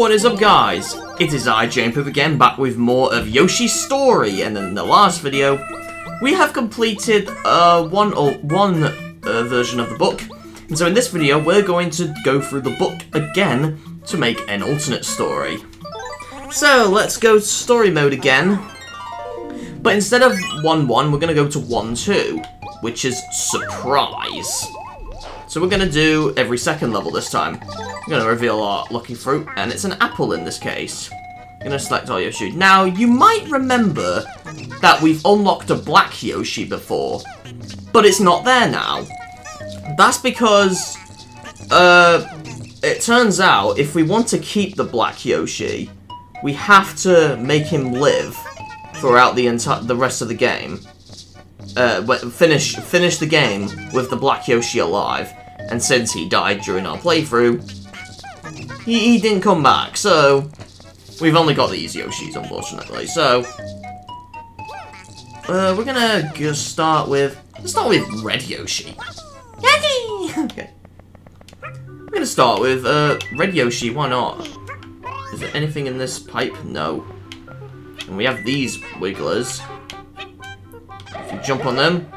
What is up guys? It is I, Poop again, back with more of Yoshi's Story, and in the last video, we have completed uh, one, or one uh, version of the book, and so in this video, we're going to go through the book again to make an alternate story. So, let's go story mode again, but instead of 1-1, we're going to go to 1-2, which is surprise. So we're going to do every second level this time. I'm going to reveal our lucky fruit, and it's an apple in this case. I'm going to select all Yoshi. Now, you might remember that we've unlocked a black Yoshi before, but it's not there now. That's because, uh, it turns out if we want to keep the black Yoshi, we have to make him live throughout the entire the rest of the game. Uh, finish finish the game with the Black Yoshi alive, and since he died during our playthrough, he, he didn't come back, so we've only got these Yoshis, unfortunately. So, uh, we're gonna just start with, let's start with Red Yoshi. Yeti! okay. We're gonna start with, uh, Red Yoshi, why not? Is there anything in this pipe? No. And we have these wigglers. If you jump on them,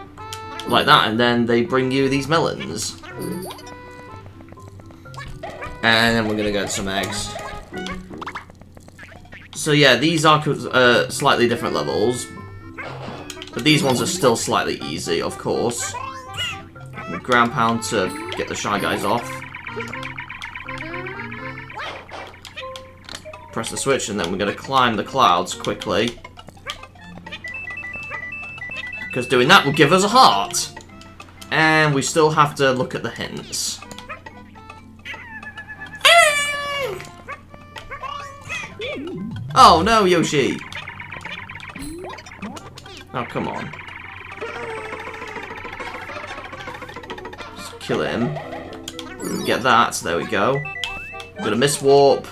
like that, and then they bring you these melons. And then we're gonna get some eggs. So yeah, these are uh, slightly different levels. But these ones are still slightly easy, of course. Ground pound to get the Shy Guys off. Press the switch and then we're gonna climb the clouds quickly. Because doing that will give us a heart. And we still have to look at the hints. Oh no, Yoshi! Oh, come on. Just kill him. Get that, there we go. Gonna miss warp.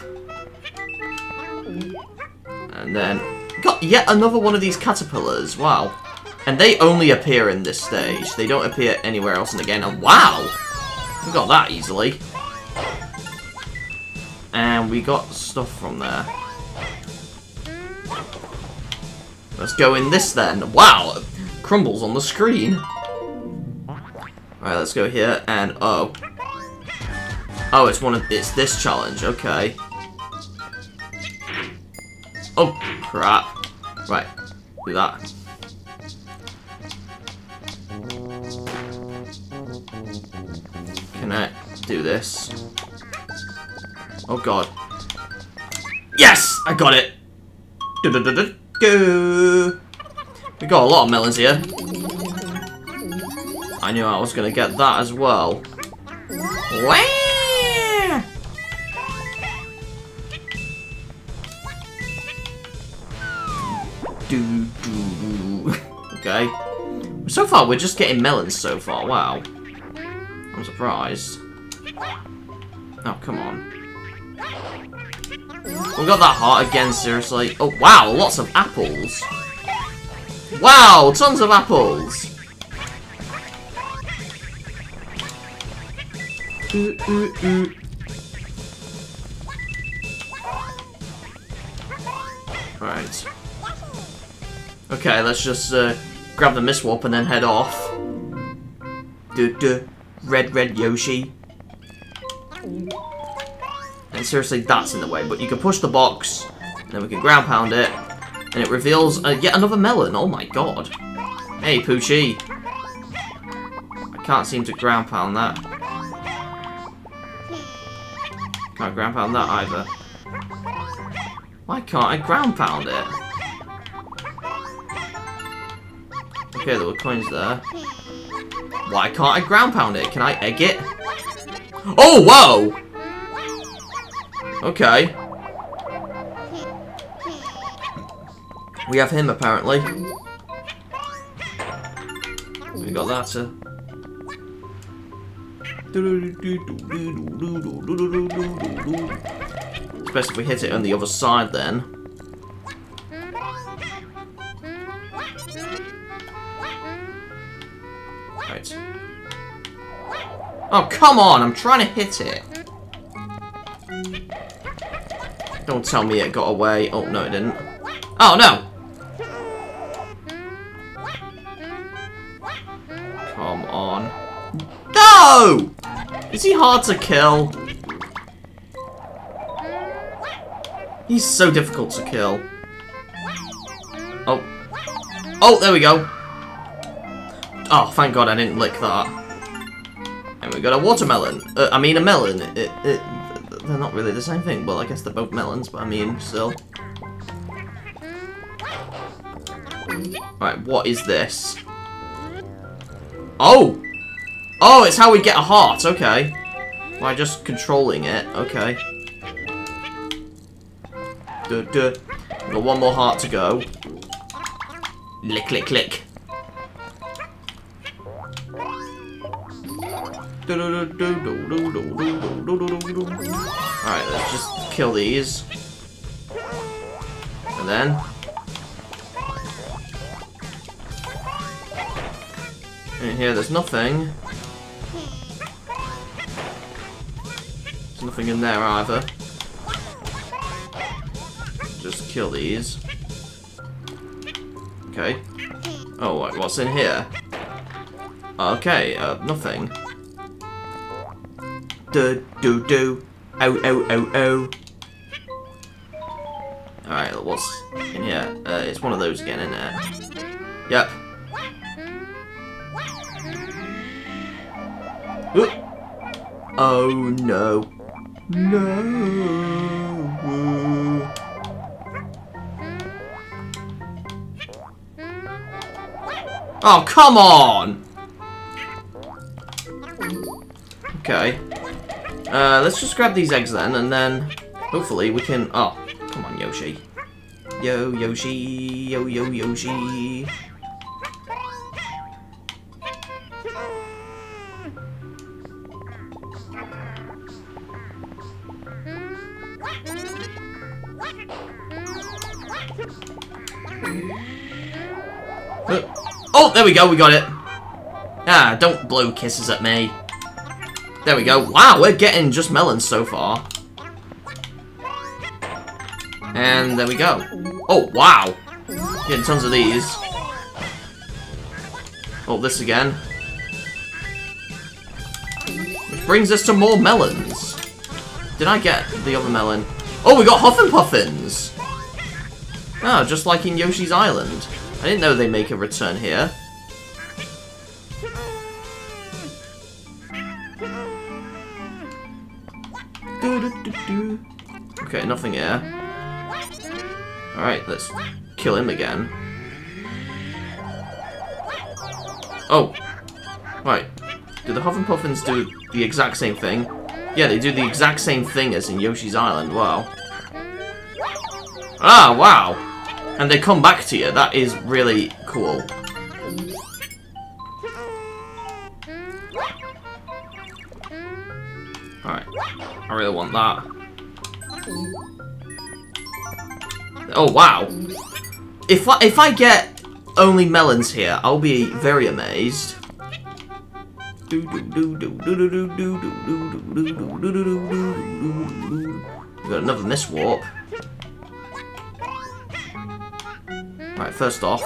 And then... Got yet another one of these caterpillars, wow. And they only appear in this stage. They don't appear anywhere else in the game. And wow! We got that easily. And we got stuff from there. Let's go in this then. Wow! Crumbles on the screen. Alright, let's go here and oh. Oh, it's one of it's this challenge, okay. Oh crap. Right, do that. Do this? Oh god. Yes! I got it! Du -du -du Go! We got a lot of melons here. I knew I was to get that as well. Wah! Do, do. okay. So far, we're just getting melons so far. Wow. I'm surprised. Oh, come on. We got that heart again, seriously. Oh, wow, lots of apples. Wow, tons of apples. Ooh, ooh. Right. Okay, let's just uh, grab the Miss Warp and then head off. Do do. Red, red Yoshi. And seriously, that's in the way. But you can push the box, and then we can ground pound it, and it reveals uh, yet another melon. Oh my god. Hey, Poochy. I can't seem to ground pound that. Can't ground pound that either. Why can't I ground pound it? Okay, there were coins there. Why can't I ground pound it? Can I egg it? Oh, whoa! Okay. We have him, apparently. We got that, sir. It's best if we hit it on the other side, then. Right. Oh, come on! I'm trying to hit it. Don't tell me it got away. Oh, no, it didn't. Oh, no! Come on. No! Is he hard to kill? He's so difficult to kill. Oh. Oh, there we go. Oh, thank God I didn't lick that. We got a watermelon. Uh, I mean a melon. It, it, they're not really the same thing. Well, I guess they're both melons, but I mean, still. Right, what is this? Oh! Oh, it's how we get a heart, okay. By just controlling it, okay. Duh, duh. Got one more heart to go. Lick, lick, lick. Alright, let's just kill these. And then... In here, there's nothing. There's nothing in there either. Just kill these. Okay. Oh, wait, what's in here? Okay, uh, nothing. Do do do. Oh oh oh oh. Alright, what's in here? Uh, it's one of those again, isn't it? Yep. Ooh. Oh no. No. Oh, come on! Okay. Uh, let's just grab these eggs then, and then hopefully we can... Oh, come on, Yoshi. Yo, Yoshi. Yo, yo, Yoshi. Oh, there we go, we got it. Ah, don't blow kisses at me. There we go. Wow, we're getting just melons so far. And there we go. Oh, wow. Getting tons of these. Oh, this again. Which brings us to more melons. Did I get the other melon? Oh, we got Huffin' Puffins! Oh, just like in Yoshi's Island. I didn't know they make a return here. Okay, nothing here. Alright, let's kill him again. Oh! Right. Do the Huffin' Puffins do the exact same thing? Yeah, they do the exact same thing as in Yoshi's Island, wow. Ah, wow! And they come back to you. That is really cool. Alright. I really want that. Oh, wow. If I, if I get only melons here, I'll be very amazed. We got another Miss Warp. Right, first off.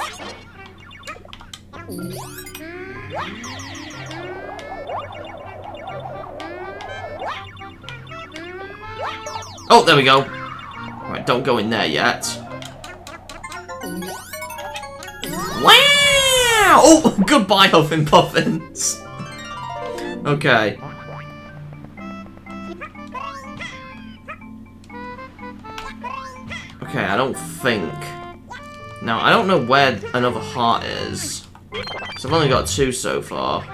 Oh, there we go. Right, don't go in there yet. Wow! Oh, goodbye, Huffin' Puffins. okay. Okay, I don't think... Now, I don't know where another heart is. So I've only got two so far.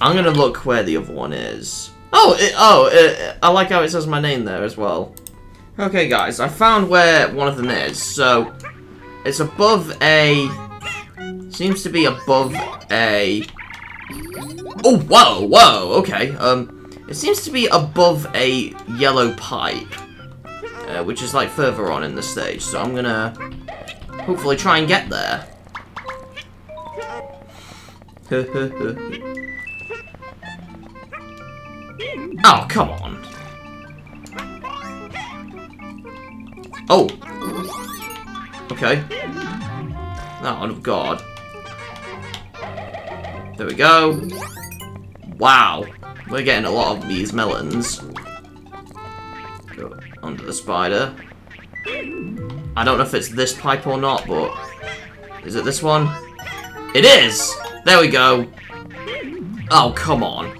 I'm gonna look where the other one is. Oh, it, oh, it, I like how it says my name there as well. Okay, guys, I found where one of them is. So, it's above a... Seems to be above a... Oh, whoa, whoa, okay. Um, it seems to be above a yellow pipe. Uh, which is, like, further on in the stage. So I'm gonna hopefully try and get there. oh, come on. Oh! Okay. Oh, God. There we go. Wow. We're getting a lot of these melons. Go under the spider. I don't know if it's this pipe or not, but... Is it this one? It is! There we go. Oh, come on.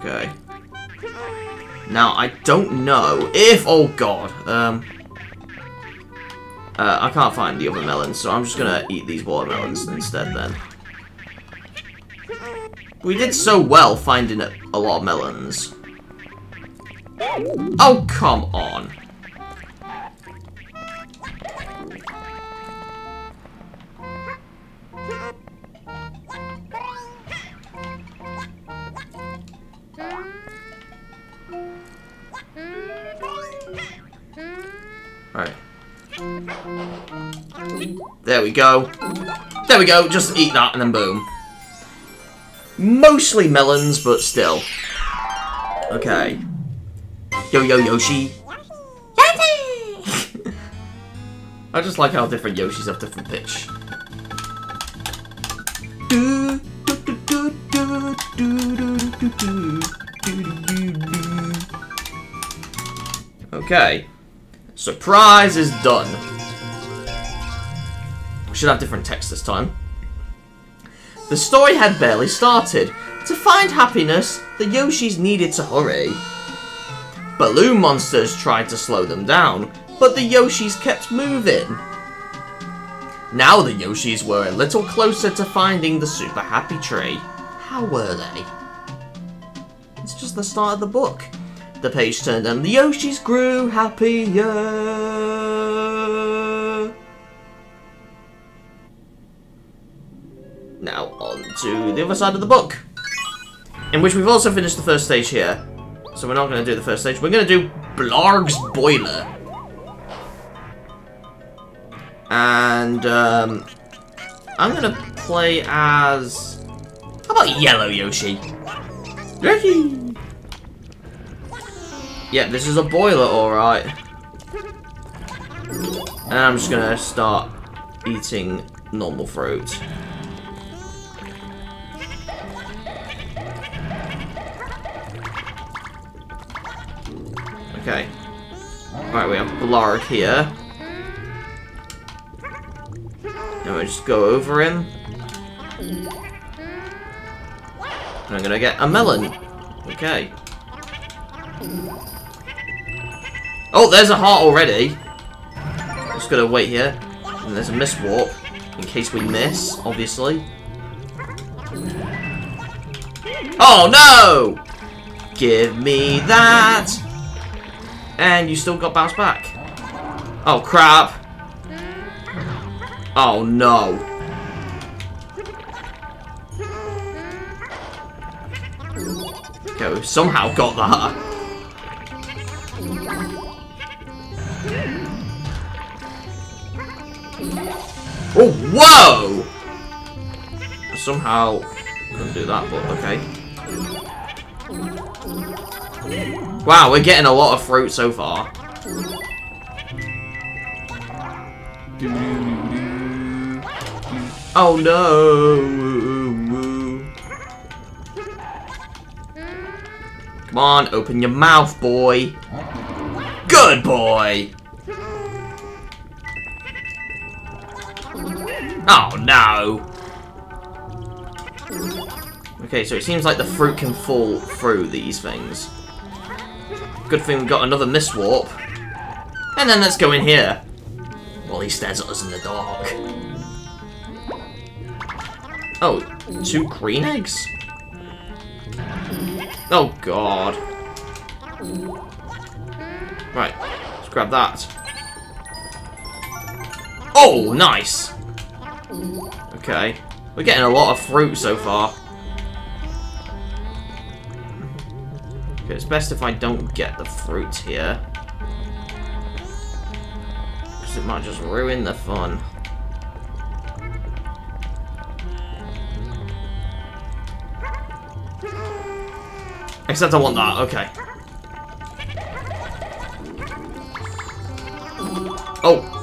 Okay. Now, I don't know if... Oh, God. Um... Uh, I can't find the other melons, so I'm just gonna eat these watermelons instead then. We did so well finding a, a lot of melons. Oh, come on. Alright. There we go. There we go, just eat that and then boom. Mostly melons, but still. Okay. Yo Yo Yoshi. I just like how different Yoshis have different pitch. Okay. Surprise is done. We should have different text this time. The story had barely started. To find happiness, the Yoshis needed to hurry. Balloon monsters tried to slow them down, but the Yoshis kept moving. Now the Yoshis were a little closer to finding the super happy tree. How were they? It's just the start of the book. The page turned and the Yoshis grew happier. Now on to the other side of the book. In which we've also finished the first stage here. So we're not going to do the first stage. We're going to do Blarg's Boiler. And um, I'm going to play as... How about Yellow Yoshi? Yoshi! Yeah, this is a boiler, alright. And I'm just gonna start eating normal fruit. Okay. Alright, we have Blarg here. And we just go over him. And I'm gonna get a melon. Okay. Oh, there's a heart already. Just gotta wait here. And there's a miss warp. In case we miss, obviously. Oh, no! Give me that! And you still got bounced back. Oh, crap. Oh, no. Okay, we somehow got that. Oh, whoa! Somehow, couldn't do that, but okay. Wow, we're getting a lot of fruit so far. Oh no! Come on, open your mouth, boy. Good boy! Oh, no! Okay, so it seems like the fruit can fall through these things. Good thing we got another Miss Warp. And then let's go in here. While he stares at us in the dark. Oh, two green eggs? Oh, God. Right, let's grab that. Oh, nice! Okay. We're getting a lot of fruit so far. Okay, it's best if I don't get the fruit here. Because it might just ruin the fun. Except I want that, okay. Oh!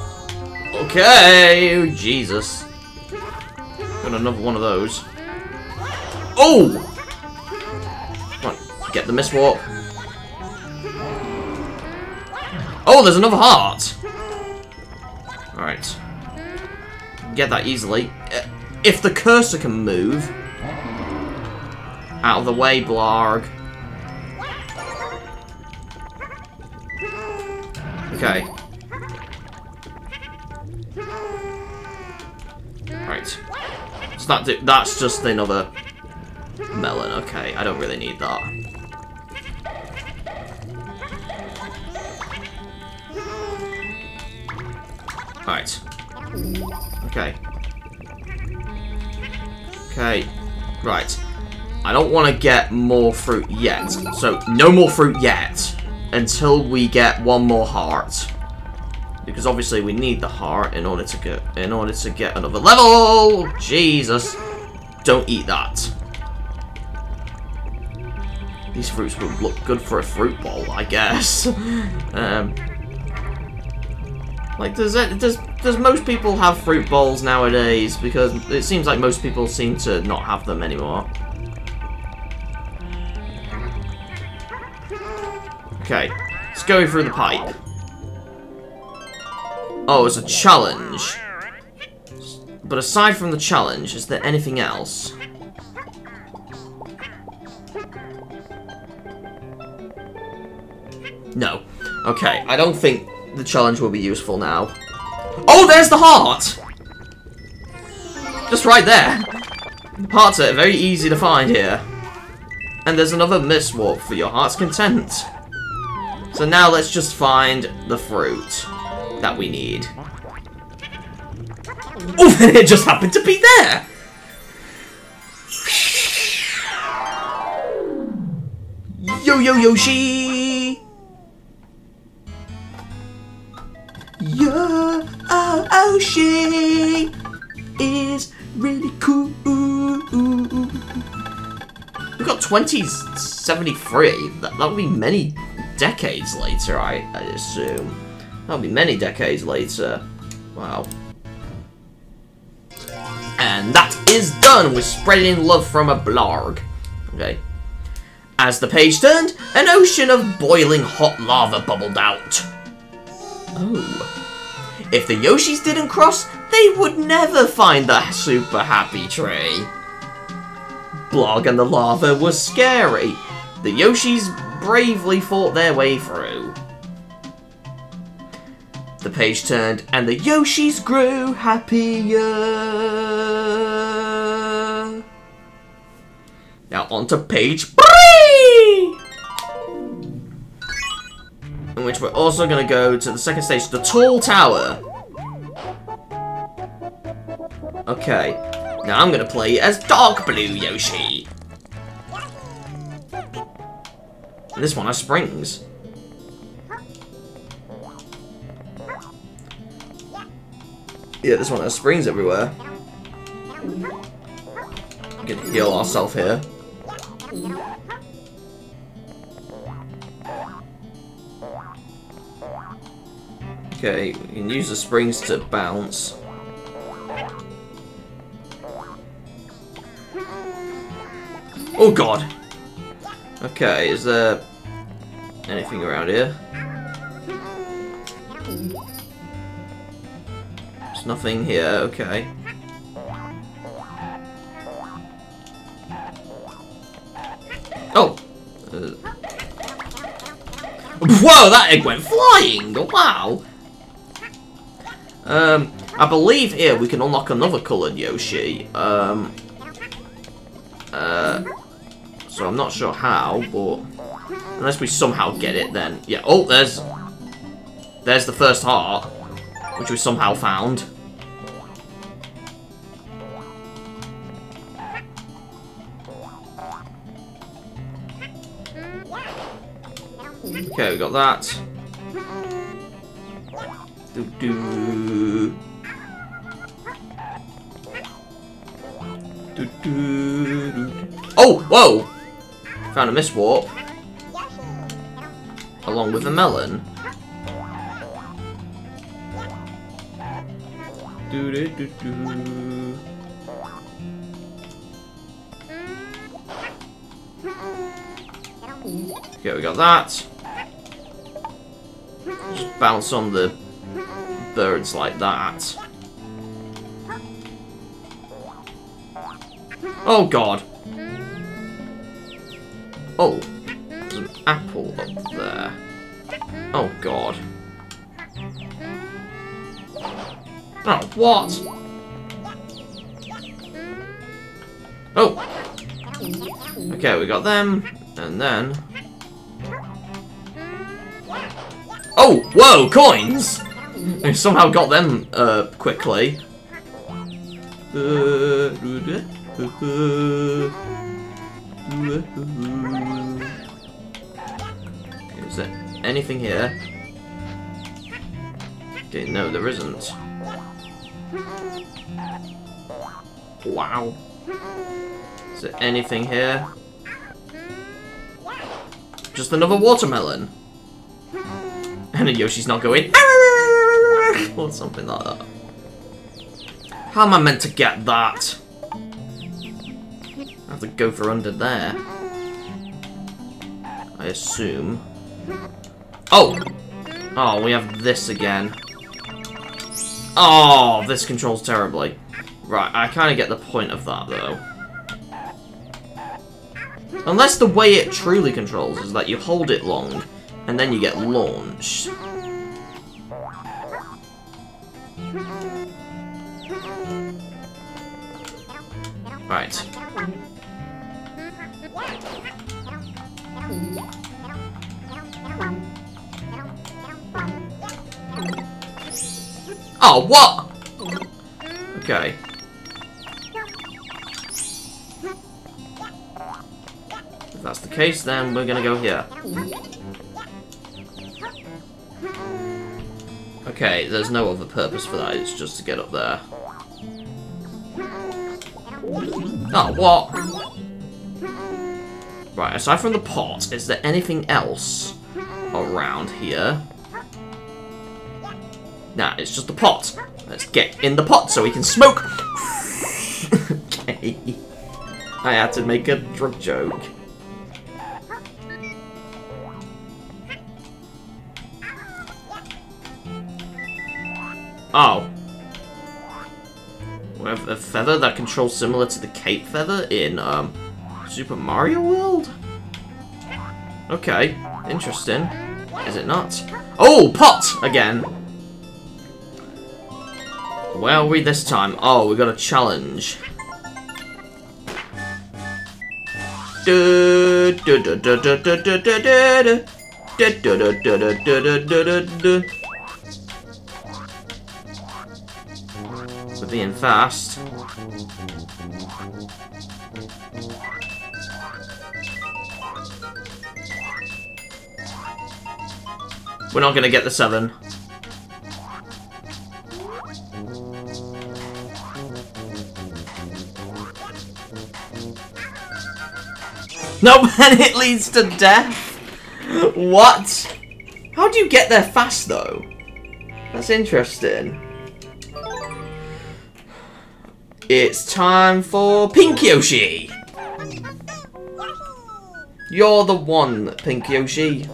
Okay! Jesus. Got another one of those. Oh! Get the Miss Warp. Oh, there's another heart! Alright. Get that easily. Uh, if the cursor can move... Out of the way, Blarg. Okay. So that that's just another melon. Okay, I don't really need that. Right. Okay. Okay. Right. I don't want to get more fruit yet. So, no more fruit yet until we get one more heart. Because obviously we need the heart in order to get in order to get another level. Jesus. Don't eat that. These fruits would look good for a fruit bowl, I guess. um, like, does it, does does most people have fruit bowls nowadays? Because it seems like most people seem to not have them anymore. Okay, let's go through the pipe. Oh, it's a challenge. But aside from the challenge, is there anything else? No. Okay, I don't think the challenge will be useful now. Oh, there's the heart! Just right there. The hearts are very easy to find here. And there's another Miss Warp for your heart's content. So now let's just find the fruit that we need. Oh, and it just happened to be there! Yo Yo Yoshi! Yo uh, Yoshi is really cool. We've got 2073. That, that would be many decades later, I, I assume. That'll be many decades later. Wow. And that is done with spreading love from a blarg. Okay. As the page turned, an ocean of boiling hot lava bubbled out. Oh. If the Yoshis didn't cross, they would never find the super happy tree. Blarg and the lava was scary. The Yoshis bravely fought their way through. The page turned and the Yoshis grew happier. Now on to page three! In which we're also going to go to the second stage, the Tall Tower. Okay, now I'm going to play as Dark Blue Yoshi. This one has springs. Yeah, this one has springs everywhere. We can heal ourselves here. Okay, we can use the springs to bounce. Oh god! Okay, is there anything around here? Nothing here, okay. Oh! Uh. Whoa, that egg went flying! Wow! Um, I believe here we can unlock another coloured Yoshi. Um, uh, so I'm not sure how, but unless we somehow get it, then yeah. Oh, there's there's the first heart, which we somehow found. Okay, we got that. Do do. Do do. Oh, whoa! Found a miss warp. Along with a melon. Do do do do. Okay, we got that. Just bounce on the birds like that. Oh god. Oh, there's an apple up there. Oh god. Oh, what? Oh! Okay, we got them, and then... Whoa! Coins! I somehow got them, uh, quickly. Is there anything here? Okay, no, there isn't. Wow. Is there anything here? Just another watermelon. And Yoshi's not going ah, or something like that. How am I meant to get that? I have to go for under there. I assume. Oh! Oh, we have this again. Oh, this controls terribly. Right, I kind of get the point of that, though. Unless the way it truly controls is that you hold it long, and then you get launched. Right. Oh, what? Okay. If that's the case, then we're gonna go here. Okay, there's no other purpose for that, it's just to get up there. Oh, what? Right, aside from the pot, is there anything else around here? Nah, it's just the pot. Let's get in the pot so we can smoke! okay. I had to make a drug joke. Oh. We have a feather that controls similar to the cape feather in um, Super Mario World? Okay, interesting. Is it not? Oh, pot! Again. Where are we this time? Oh, we got a challenge. For being fast. We're not gonna get the seven. No, and it leads to death. What? How do you get there fast, though? That's interesting. It's time for Pink Yoshi. You're the one, Pink Yoshi.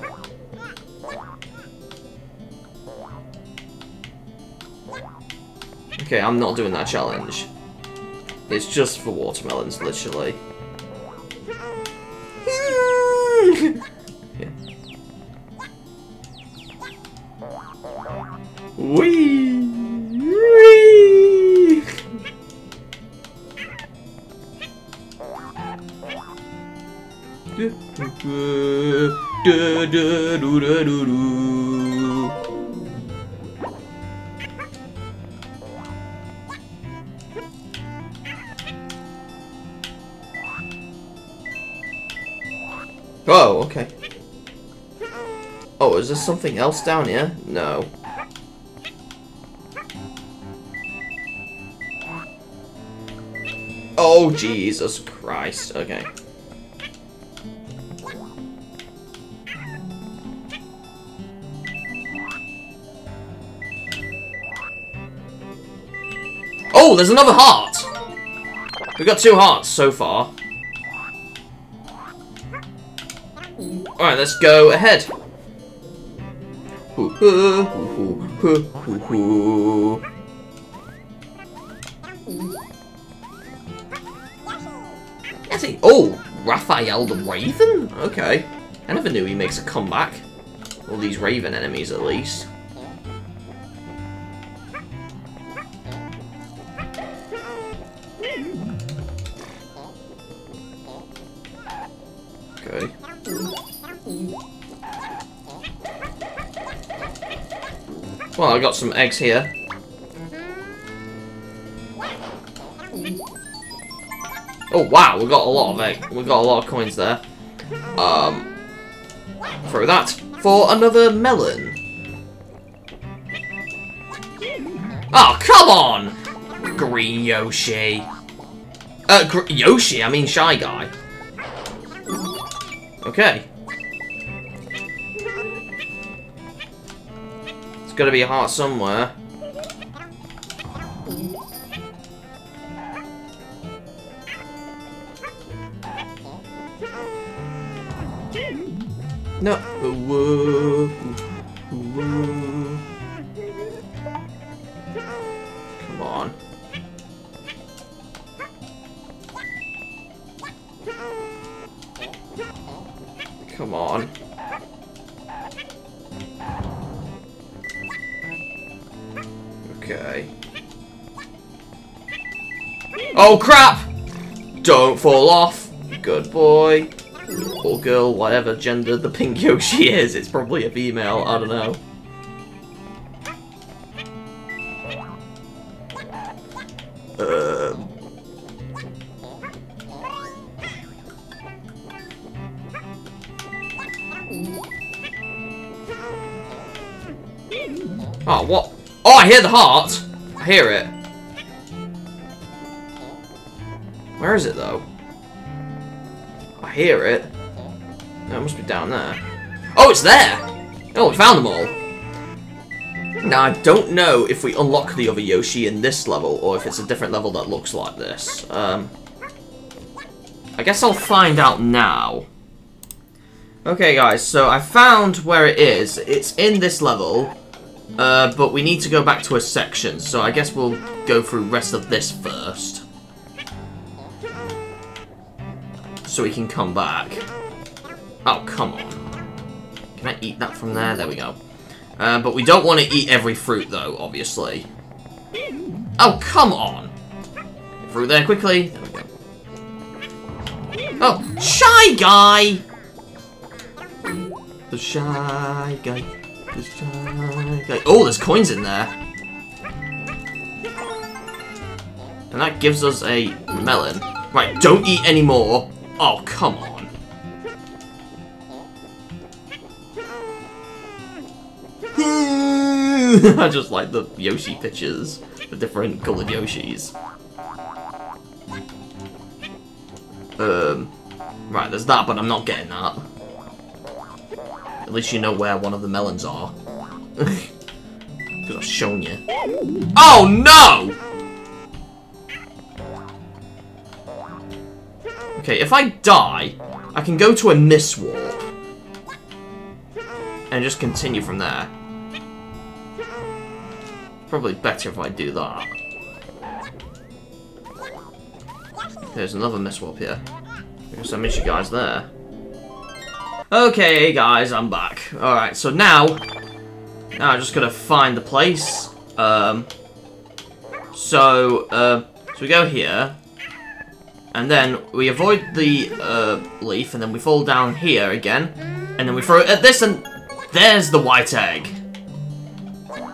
Okay, I'm not doing that challenge. It's just for watermelons, literally. Wee! Wee! Oh, okay. Oh, is there something else down here? No. Oh, Jesus Christ. Okay. Oh, there's another heart! We've got two hearts so far. Alright, let's go ahead. Yes, Raphael the Raven? Okay. I never knew he makes a comeback. All these Raven enemies, at least. Okay. Well, I got some eggs here. Oh wow, we got a lot of egg. We got a lot of coins there. Um, throw that for another melon. Oh come on, Green Yoshi. Uh, Gr Yoshi. I mean Shy Guy. Okay. It's gotta be a heart somewhere. Oh crap! Don't fall off. Good boy. Or girl, whatever gender the pink Yoshi is. It's probably a female, I don't know. Um... Oh, what? Oh, I hear the heart! I hear it. Where is it, though? I hear it. No, it must be down there. Oh, it's there! Oh, we found them all. Now, I don't know if we unlock the other Yoshi in this level, or if it's a different level that looks like this. Um, I guess I'll find out now. Okay, guys, so I found where it is. It's in this level, uh, but we need to go back to a section, so I guess we'll go through rest of this first. So we can come back. Oh, come on. Can I eat that from there? There we go. Uh, but we don't want to eat every fruit, though, obviously. Oh, come on! Fruit there quickly. There we go. Oh, Shy Guy! The Shy Guy. The Shy Guy. Oh, there's coins in there. And that gives us a melon. Right, don't eat any more. Oh, come on. I just like the Yoshi pictures, the different coloured Yoshis. Um, right, there's that, but I'm not getting that. At least you know where one of the melons are. Because I've shown you. Oh, no! Okay, if I die, I can go to a Miss Warp. And just continue from there. Probably better if I do that. There's another Miss Warp here. I I miss you guys there. Okay, guys, I'm back. Alright, so now... Now I'm just gonna find the place. Um... So, uh... So we go here. And then we avoid the uh, leaf, and then we fall down here again. And then we throw it at this, and there's the white egg.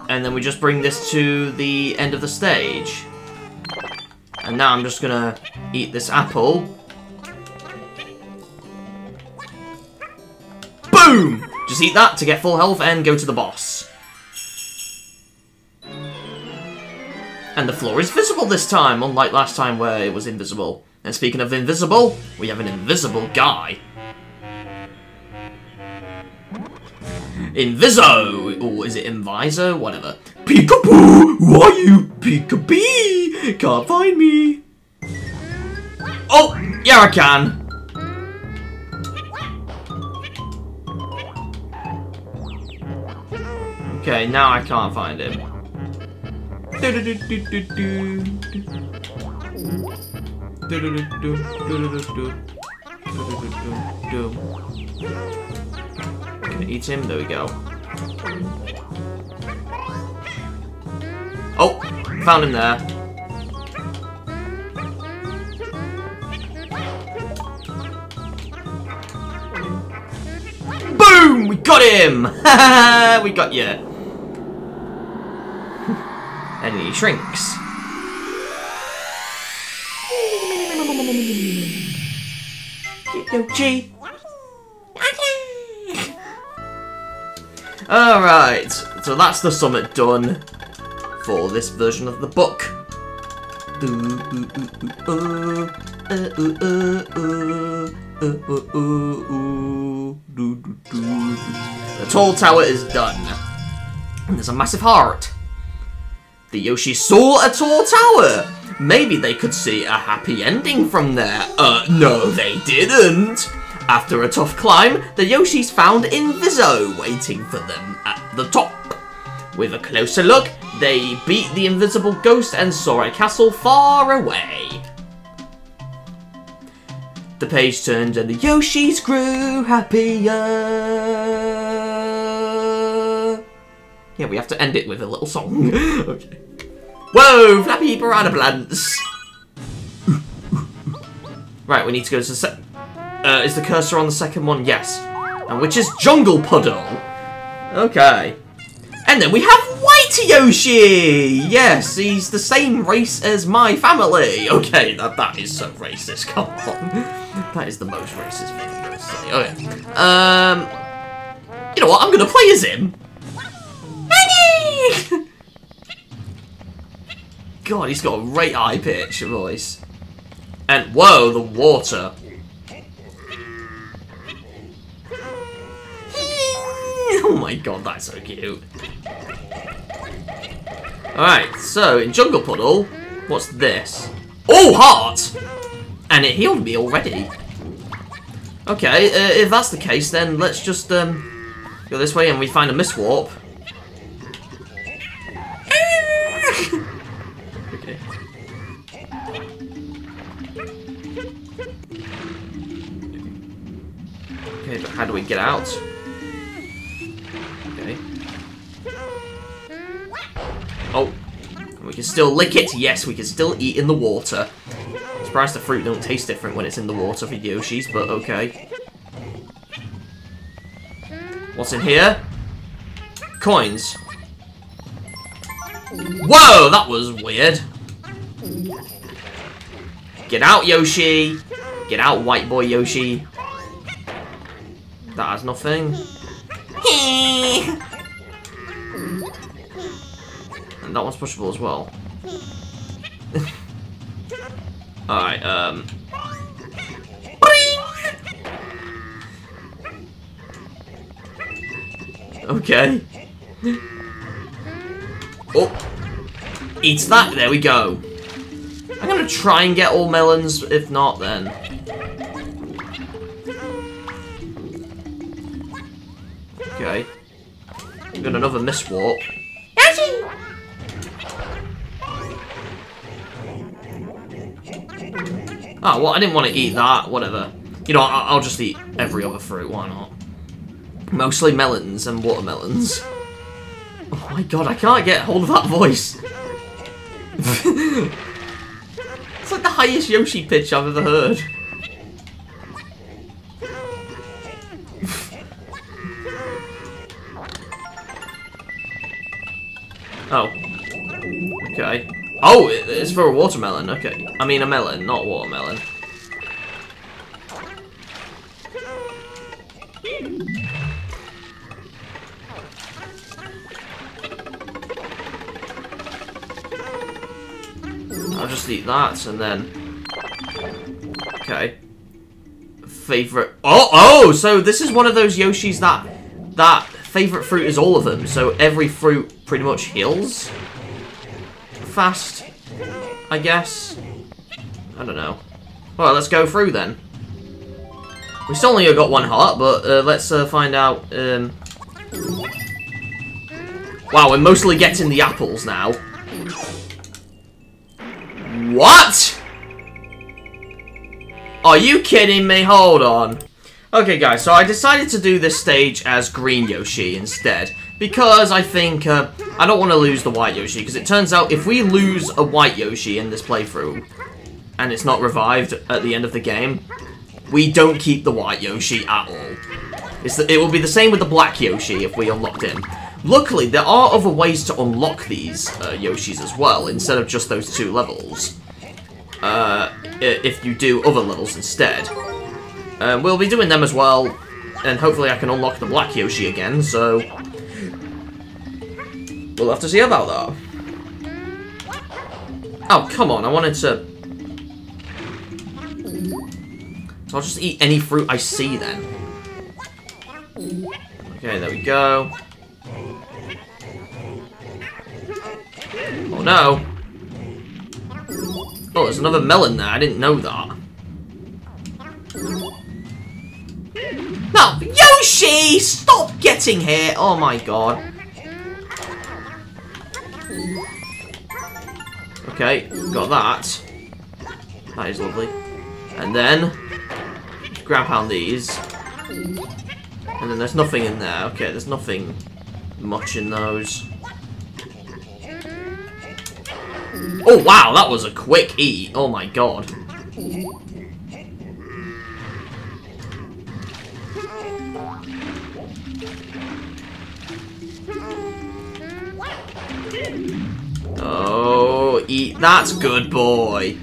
And then we just bring this to the end of the stage. And now I'm just gonna eat this apple. Boom! Just eat that to get full health and go to the boss. And the floor is visible this time, unlike last time where it was invisible. And speaking of invisible, we have an invisible guy. Inviso! Or is it Inviso? Whatever. Peekaboo! Who are you? Peekabee! Can't find me! Oh! Yeah, I can! Okay, now I can't find him. Can eat him? There we go. Oh! Found him there. Boom! We got him! we got you. and he shrinks. Alright, so that's the summit done for this version of the book. The tall tower is done. And there's a massive heart. The Yoshi saw a tall tower. Maybe they could see a happy ending from there. Uh, no, they didn't. After a tough climb, the Yoshis found Inviso waiting for them at the top. With a closer look, they beat the invisible ghost and saw a castle far away. The page turned and the Yoshis grew happier. Yeah, we have to end it with a little song. okay. Whoa, flappy piranha plants. right, we need to go to the set. Uh, is the cursor on the second one? Yes. And which is Jungle Puddle. Okay. And then we have White Yoshi! Yes, he's the same race as my family. Okay, that, that is so racist, come on. That is the most racist thing I'm. Okay. Um, you know what, I'm going to play as him. God, he's got a great high pitch voice. And, whoa, the water. oh my god, that's so cute. Alright, so in Jungle Puddle, what's this? Oh, heart! And it healed me already. Okay, uh, if that's the case, then let's just um, go this way and we find a Miss Warp. Still lick it. Yes, we can still eat in the water. Surprised the fruit don't taste different when it's in the water for Yoshis, but okay. What's in here? Coins. Whoa, that was weird. Get out, Yoshi. Get out, white boy Yoshi. That has nothing. And that one's pushable as well. Alright, um... Okay. Oh! Eats that, there we go. I'm gonna try and get all melons, if not then. Okay. Got another Miss Warp. Oh, well, I didn't want to eat that. Whatever. You know, I'll, I'll just eat every other fruit. Why not? Mostly melons and watermelons. Oh my god, I can't get hold of that voice. it's like the highest Yoshi pitch I've ever heard. oh. Okay. Oh, it's for a watermelon, okay. I mean a melon, not watermelon. I'll just eat that and then... Okay. Favorite. Oh, oh! So this is one of those Yoshis that that favorite fruit is all of them. So every fruit pretty much heals fast. I guess. I don't know. Well, let's go through then. We still only got one heart, but uh, let's uh, find out. Um... Wow, we're mostly getting the apples now. What? Are you kidding me? Hold on. Okay, guys, so I decided to do this stage as Green Yoshi instead. Because I think uh, I don't want to lose the White Yoshi. Because it turns out if we lose a White Yoshi in this playthrough, and it's not revived at the end of the game, we don't keep the white Yoshi at all. It's The, it will be the same with the black Yoshi if we unlocked him. Luckily, there are other ways to unlock these uh, Yoshis as well, instead of just those two levels. Uh, if you do other levels instead. Uh, we'll be doing them as well, and hopefully I can unlock the black Yoshi again, so... We'll have to see about that. Oh, come on, I wanted to So I'll just eat any fruit I see then. Okay, there we go. Oh no! Oh, there's another melon there. I didn't know that. No! Yoshi! Stop getting here! Oh my god. Okay, got that. That is lovely. And then, grab on these. And then there's nothing in there. Okay, there's nothing much in those. Oh, wow, that was a quick E. Oh, my God. Oh, eat. That's good, boy.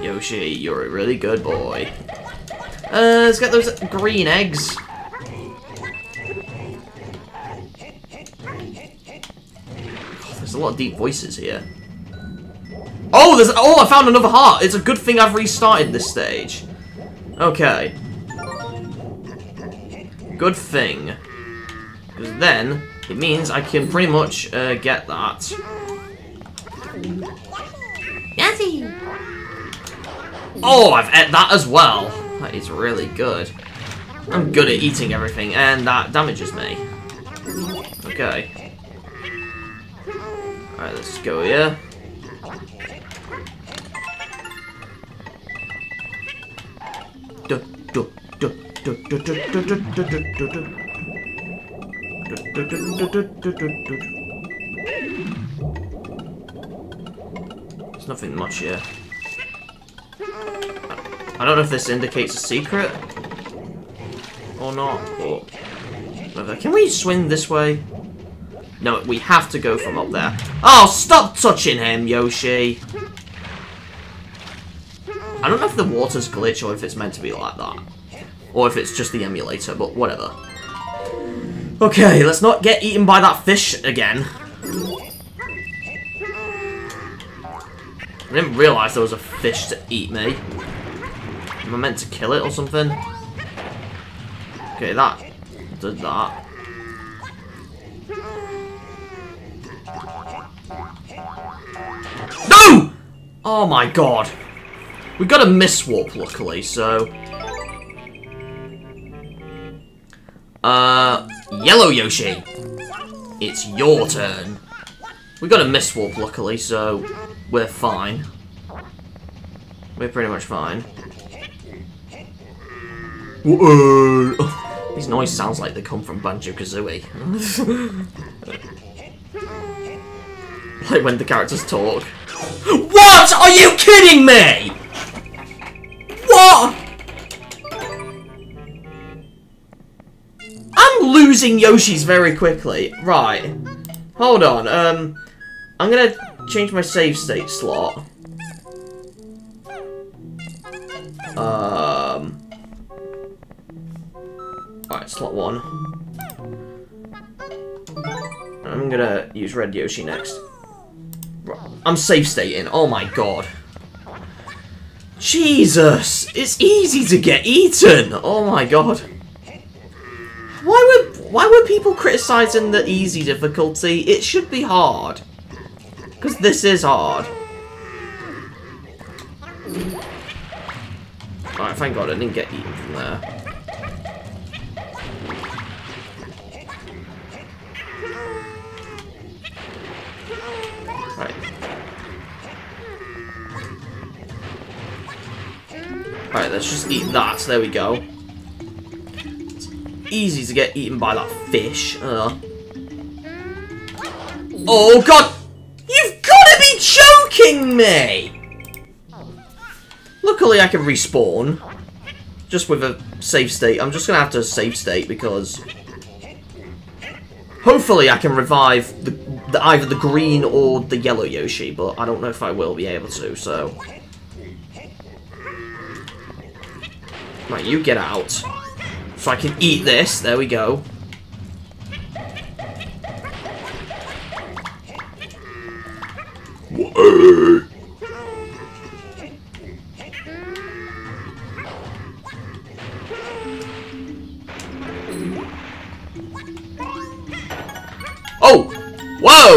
Yoshi, you're a really good boy. Uh, let's get those green eggs. There's a lot of deep voices here. Oh, there's- oh, I found another heart! It's a good thing I've restarted this stage. Okay. Good thing. Because then, it means I can pretty much uh, get that. Yahtzee! Oh, I've ate that as well. That is really good. I'm good at eating everything, and that damages me. Okay. Alright, let's go here. There's nothing much here. I don't know if this indicates a secret or not, but... Can we swing this way? No, we have to go from up there. Oh, stop touching him, Yoshi! I don't know if the water's glitch or if it's meant to be like that. Or if it's just the emulator, but whatever. Okay, let's not get eaten by that fish again. I didn't realise there was a fish to eat me. Am I meant to kill it or something? Okay, that did that. No! Oh my god. We got a miss warp, luckily, so... Uh, Yellow Yoshi. It's your turn. We got a miss warp, luckily, so we're fine. We're pretty much fine. These noise sounds like they come from Banjo-Kazooie. like when the characters talk. What? Are you kidding me? What? I'm losing Yoshis very quickly. Right. Hold on. Um, I'm gonna change my save state slot. Um. Alright, slot one. I'm gonna use Red Yoshi next. I'm safe stating. Oh my god. Jesus! It's easy to get eaten! Oh my god. Why were why were people criticizing the easy difficulty? It should be hard. Because this is hard. Alright, thank god I didn't get eaten from there. Right. Alright, let's just eat that. There we go. It's easy to get eaten by that fish. Uh. Oh god! Joking me! Luckily I can respawn. Just with a save state. I'm just gonna have to save state because... Hopefully I can revive the, the, either the green or the yellow Yoshi, but I don't know if I will be able to, so... Right, you get out. So I can eat this. There we go.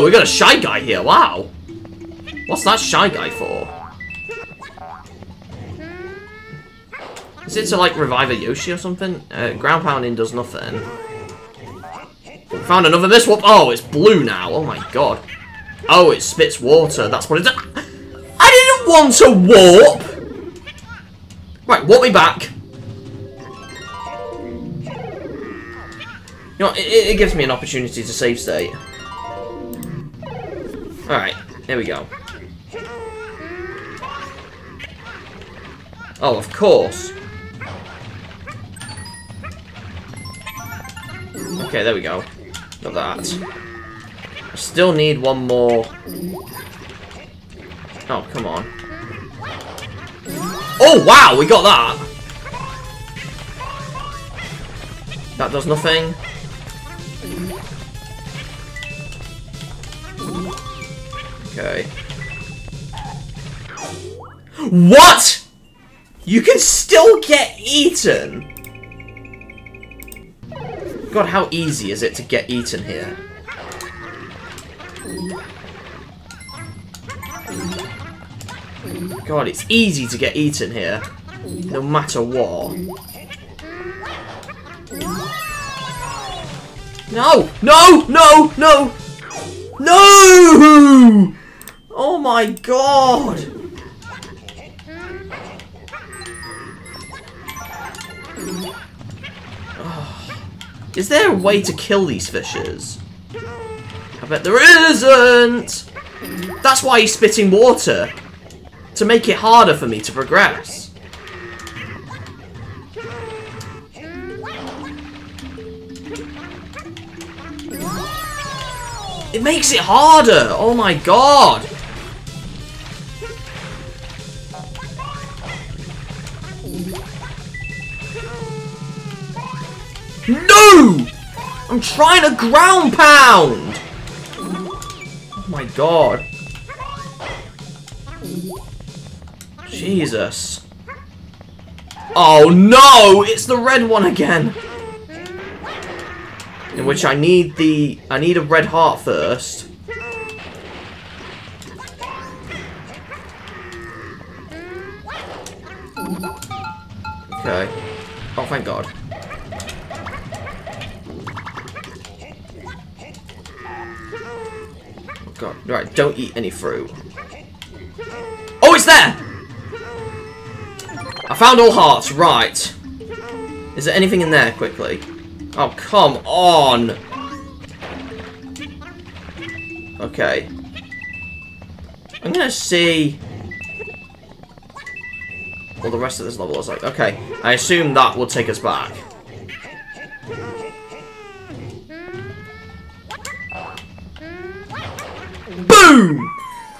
We got a Shy Guy here, wow! What's that Shy Guy for? Is it to, like, revive a Yoshi or something? Uh, ground pounding does nothing. We found another Miss Warp. Oh, it's blue now. Oh my god. Oh, it spits water. That's what it does. I didn't want to warp! Right, warp me back. You know, it, it gives me an opportunity to save state. Alright, there we go. Oh, of course. Okay, there we go. Got that. I still need one more. Oh, come on. Oh, wow, we got that! That does nothing. Okay. What?! You can still get eaten! God, how easy is it to get eaten here? God, it's easy to get eaten here. No matter what. No! No! No! No! No! Oh my god! Is there a way to kill these fishes? I bet there isn't! That's why he's spitting water. To make it harder for me to progress. It makes it harder! Oh my god! No! I'm trying to ground pound! Oh my god. Jesus. Oh no! It's the red one again! In which I need the... I need a red heart first. Okay. Oh, thank God. God. Right, don't eat any fruit. Oh, it's there! I found all hearts, right. Is there anything in there, quickly? Oh, come on! Okay. I'm gonna see... Well, the rest of this level is like... Okay, I assume that will take us back.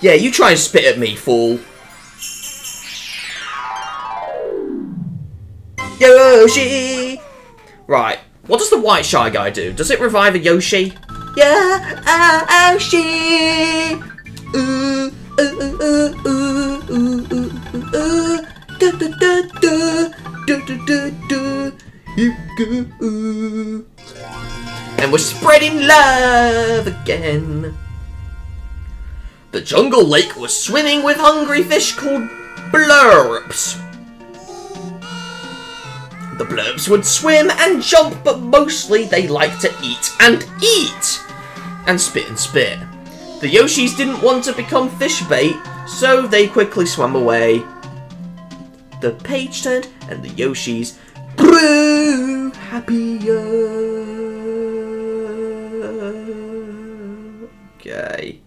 Yeah, you try and spit at me, fool. Yoshi! Right, what does the white shy guy do? Does it revive a Yoshi? Yeah, Yoshi! And we're spreading love again. The jungle lake was swimming with hungry fish called blurps. The blurps would swim and jump, but mostly they liked to eat and eat! And spit and spit. The Yoshis didn't want to become fish bait, so they quickly swam away. The page turned, and the Yoshis grew happier. Okay.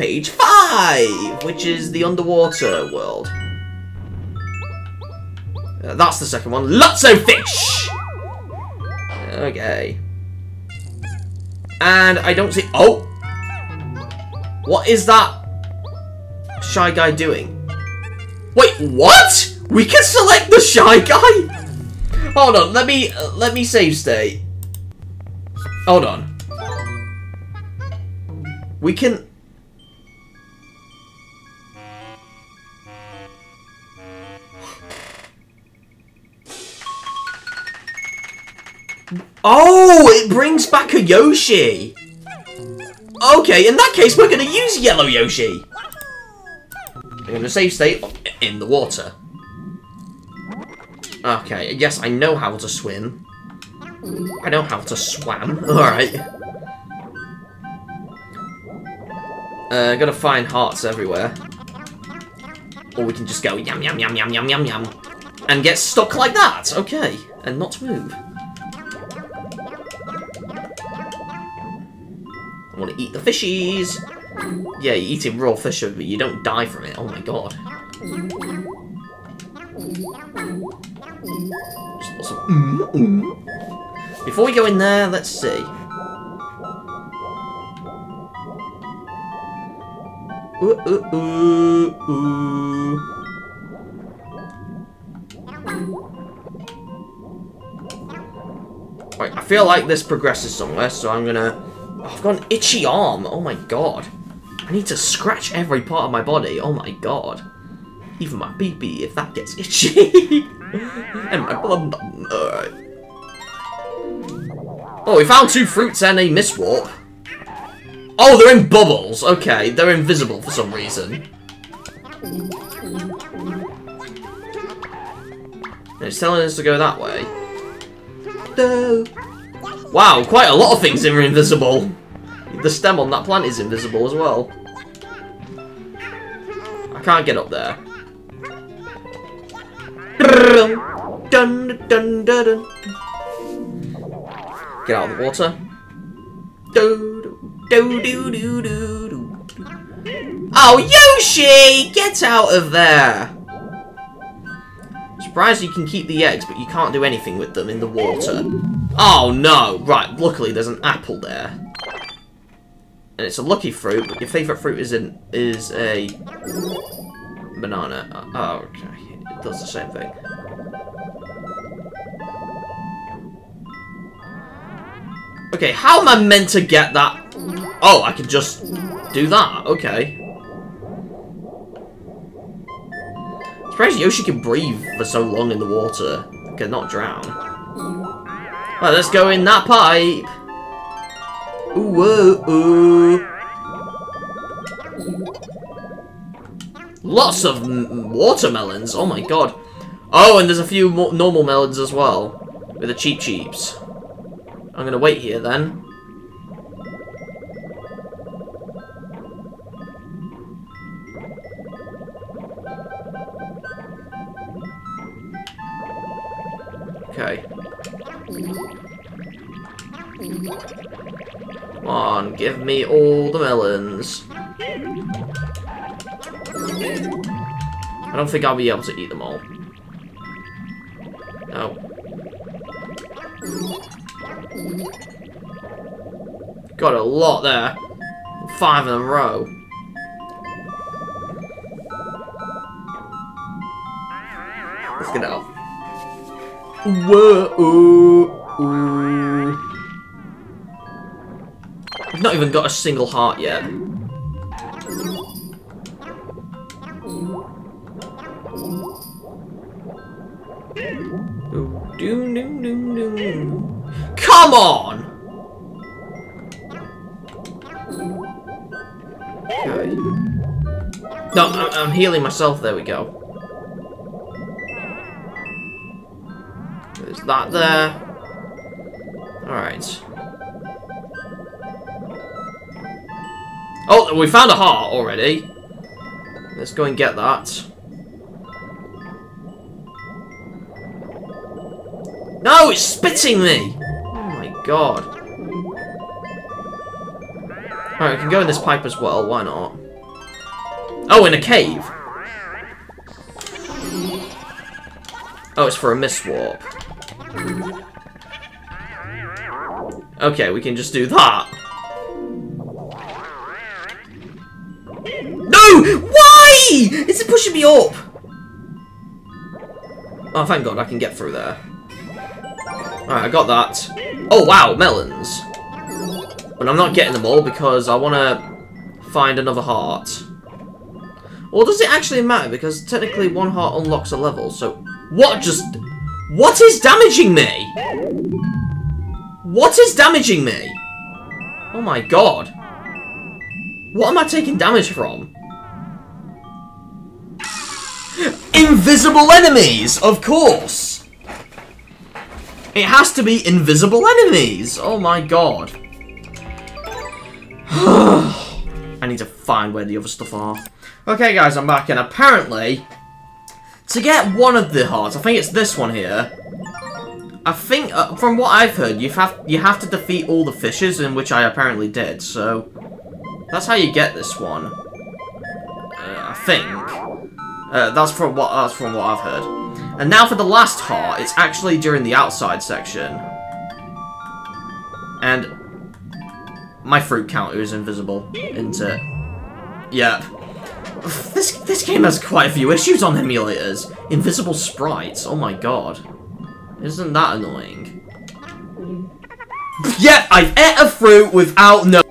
Page 5, which is the underwater world. Uh, that's the second one. Lots of fish! Okay. And I don't see... Oh! What is that Shy Guy doing? Wait, what? We can select the Shy Guy? Hold on, let me, uh, let me save state. Hold on. We can... Oh, it brings back a Yoshi. Okay, in that case, we're going to use Yellow Yoshi. I'm going to save state in the water. Okay, yes, I know how to swim. I know how to swam. Alright. Uh, gotta find hearts everywhere. Or we can just go yum yum yum yum yum yum yum. And get stuck like that. Okay. And not move. Want to eat the fishies. Yeah, you're eating raw fish, but you don't die from it. Oh my god. Before we go in there, let's see. Ooh, ooh, ooh, ooh. Right, I feel like this progresses somewhere, so I'm gonna I've got an itchy arm. Oh my god. I need to scratch every part of my body. Oh my god. Even my BB if that gets itchy. and my bum bum. Oh, we found two fruits and a Miss Warp. Oh, they're in bubbles. Okay, they're invisible for some reason. it's telling us to go that way. Wow, quite a lot of things are invisible. The stem on that plant is invisible as well. I can't get up there. Get out of the water. Oh, Yoshi! Get out of there! Surprised you can keep the eggs, but you can't do anything with them in the water. Oh no! Right, luckily there's an apple there. And it's a lucky fruit, but your favourite fruit is an is a banana. Oh, oh, okay. It does the same thing. Okay, how am I meant to get that? Oh, I can just do that. Okay. surprised Yoshi can breathe for so long in the water. Cannot drown. Let's go in that pipe. Ooh, ooh, ooh. Lots of watermelons. Oh my god. Oh, and there's a few normal melons as well. With the Cheep Cheeps. I'm gonna wait here then. Okay. Come on, give me all the melons. I don't think I'll be able to eat them all. No. Got a lot there. Five in a row. Let's get out. Whoa, ooh. I've not even got a single heart yet. Come on! No, I'm, I'm healing myself. There we go. There's that there. Alright. Oh, we found a heart already. Let's go and get that. No, it's spitting me! Oh my god. Alright, we can go in this pipe as well, why not? Oh, in a cave! Oh, it's for a Miss Warp. Okay, we can just do that. Pushing me up? Oh, thank god, I can get through there. Alright, I got that. Oh, wow, melons. But I'm not getting them all because I want to find another heart. Or does it actually matter? Because technically one heart unlocks a level, so... What just... What is damaging me? What is damaging me? Oh my god. What am I taking damage from? Invisible enemies, of course! It has to be invisible enemies! Oh my god. I need to find where the other stuff are. Okay guys, I'm back and apparently, to get one of the hearts, I think it's this one here, I think, uh, from what I've heard, you have you have to defeat all the fishes, in which I apparently did, so that's how you get this one. Uh, I think. Uh, that's from what that's from what I've heard. And now for the last heart, it's actually during the outside section. And my fruit counter is invisible, isn't it? Yep. This this game has quite a few issues on emulators. Invisible sprites. Oh my god. Isn't that annoying? yep, I've ate a fruit without no.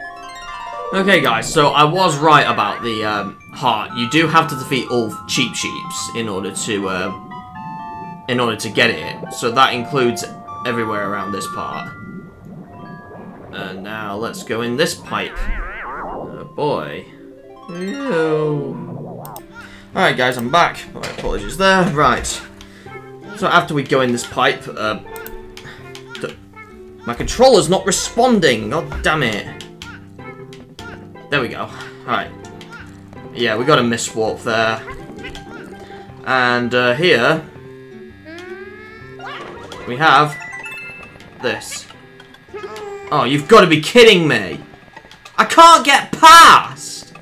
Okay, guys. So I was right about the um, heart. You do have to defeat all Cheep Cheeps in order to uh, in order to get it. So that includes everywhere around this part. And now let's go in this pipe. Oh boy. Ew. Alright guys, I'm back. My apologies there. Right. So after we go in this pipe, uh, my controller's not responding. God damn it. There we go. Alright. Yeah, we got a Miss Warp there. And uh, here, we have this. Oh, you've got to be kidding me! I can't get past!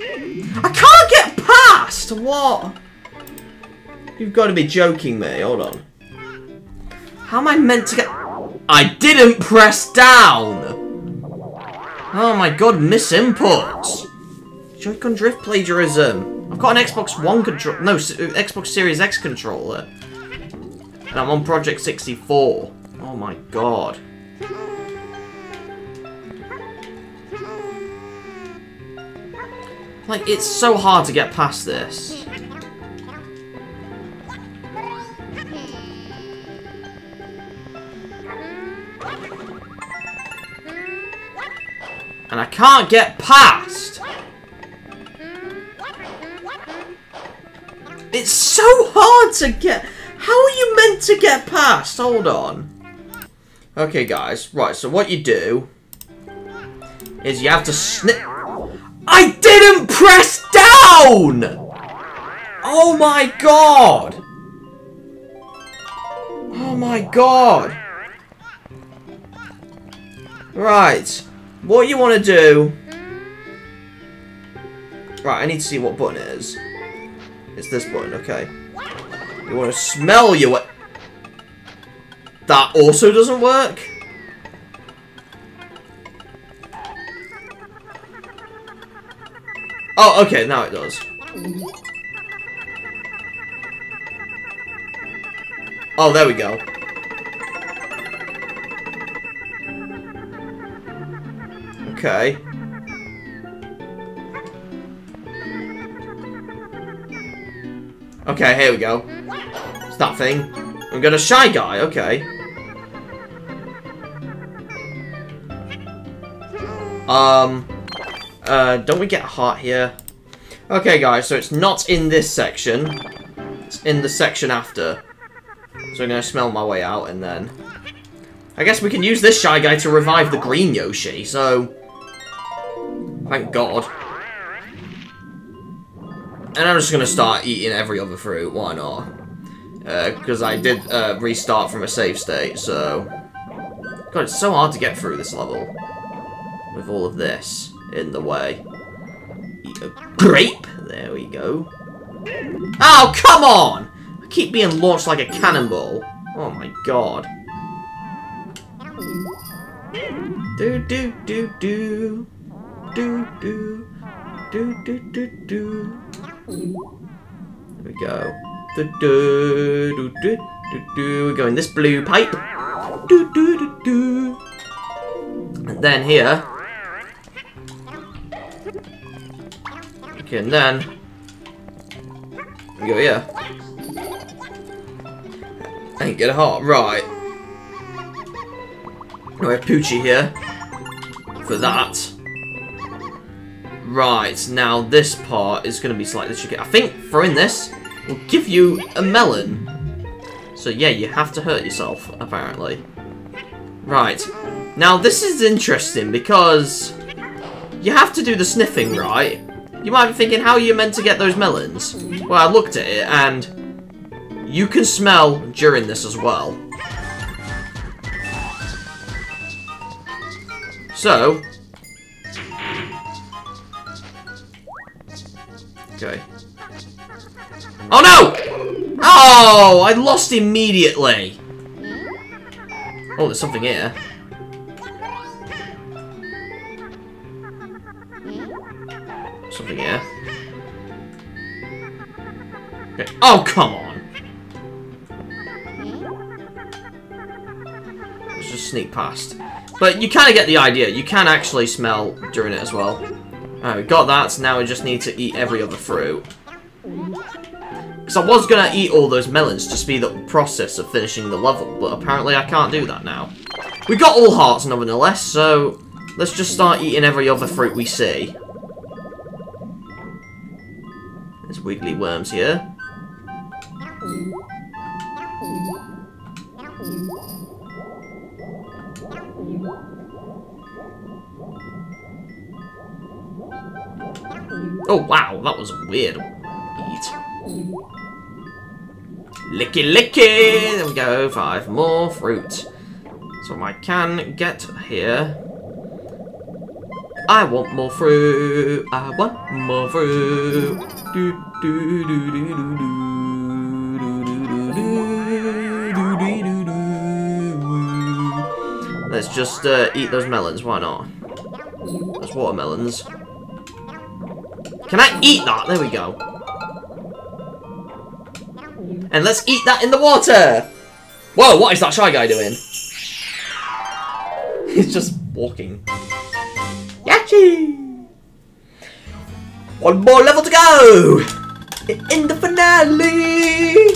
I can't get past! What? You've got to be joking me. Hold on. How am I meant to get... I didn't press down! Oh my god, misinputs! Joy-Con drift plagiarism. I've got an Xbox One control... No, uh, Xbox Series X controller. And I'm on Project 64. Oh my god. Like, it's so hard to get past this. And I can't get past! It's so hard to get... How are you meant to get past? Hold on. Okay, guys. Right, so what you do... Is you have to snip... I didn't press down! Oh my god! Oh my god! Right. What you want to do... Mm. Right, I need to see what button it is. It's this button, okay. You want to smell your... That also doesn't work? Oh, okay, now it does. Oh, there we go. Okay. Okay, here we go. It's that thing. We got a Shy Guy, okay. Um, uh, don't we get a heart here? Okay, guys, so it's not in this section. It's in the section after. So I'm gonna smell my way out and then... I guess we can use this Shy Guy to revive the green Yoshi, so... Thank God. And I'm just gonna start eating every other fruit, why not? Because uh, I did uh, restart from a save state, so... God, it's so hard to get through this level. With all of this in the way. Eat a grape! There we go. Oh, come on! I keep being launched like a cannonball. Oh my god. Do do do do. Do do. Do do do do. There we go. Do do do do do do. We go in this blue pipe. Do do do do. And then here. Okay, and then we go here. And get a heart, right. We have Poochy here. For that. Right, now this part is going to be slightly tricky. I think throwing this will give you a melon. So yeah, you have to hurt yourself, apparently. Right. Now this is interesting because you have to do the sniffing, right? You might be thinking, how are you meant to get those melons? Well, I looked at it, and you can smell during this as well. So... Okay. Oh no! Oh, I lost immediately! Oh, there's something here. Something here. Okay. Oh, come on! Let's just sneak past. But you kind of get the idea. You can actually smell during it as well. We got that, so now we just need to eat every other fruit. Because I was going to eat all those melons to speed up the process of finishing the level, but apparently I can't do that now. We got all hearts nonetheless, so let's just start eating every other fruit we see. There's wiggly worms here. Oh wow, that was weird. Eat. Licky licky! There we go, five more fruit. So I can get here. I want more fruit. I want more fruit. Do do do do do do. Let's just uh, eat those melons, why not? Those watermelons. Can I eat that? There we go. And let's eat that in the water! Whoa, what is that Shy Guy doing? He's just walking. Yachi! One more level to go! In the finale!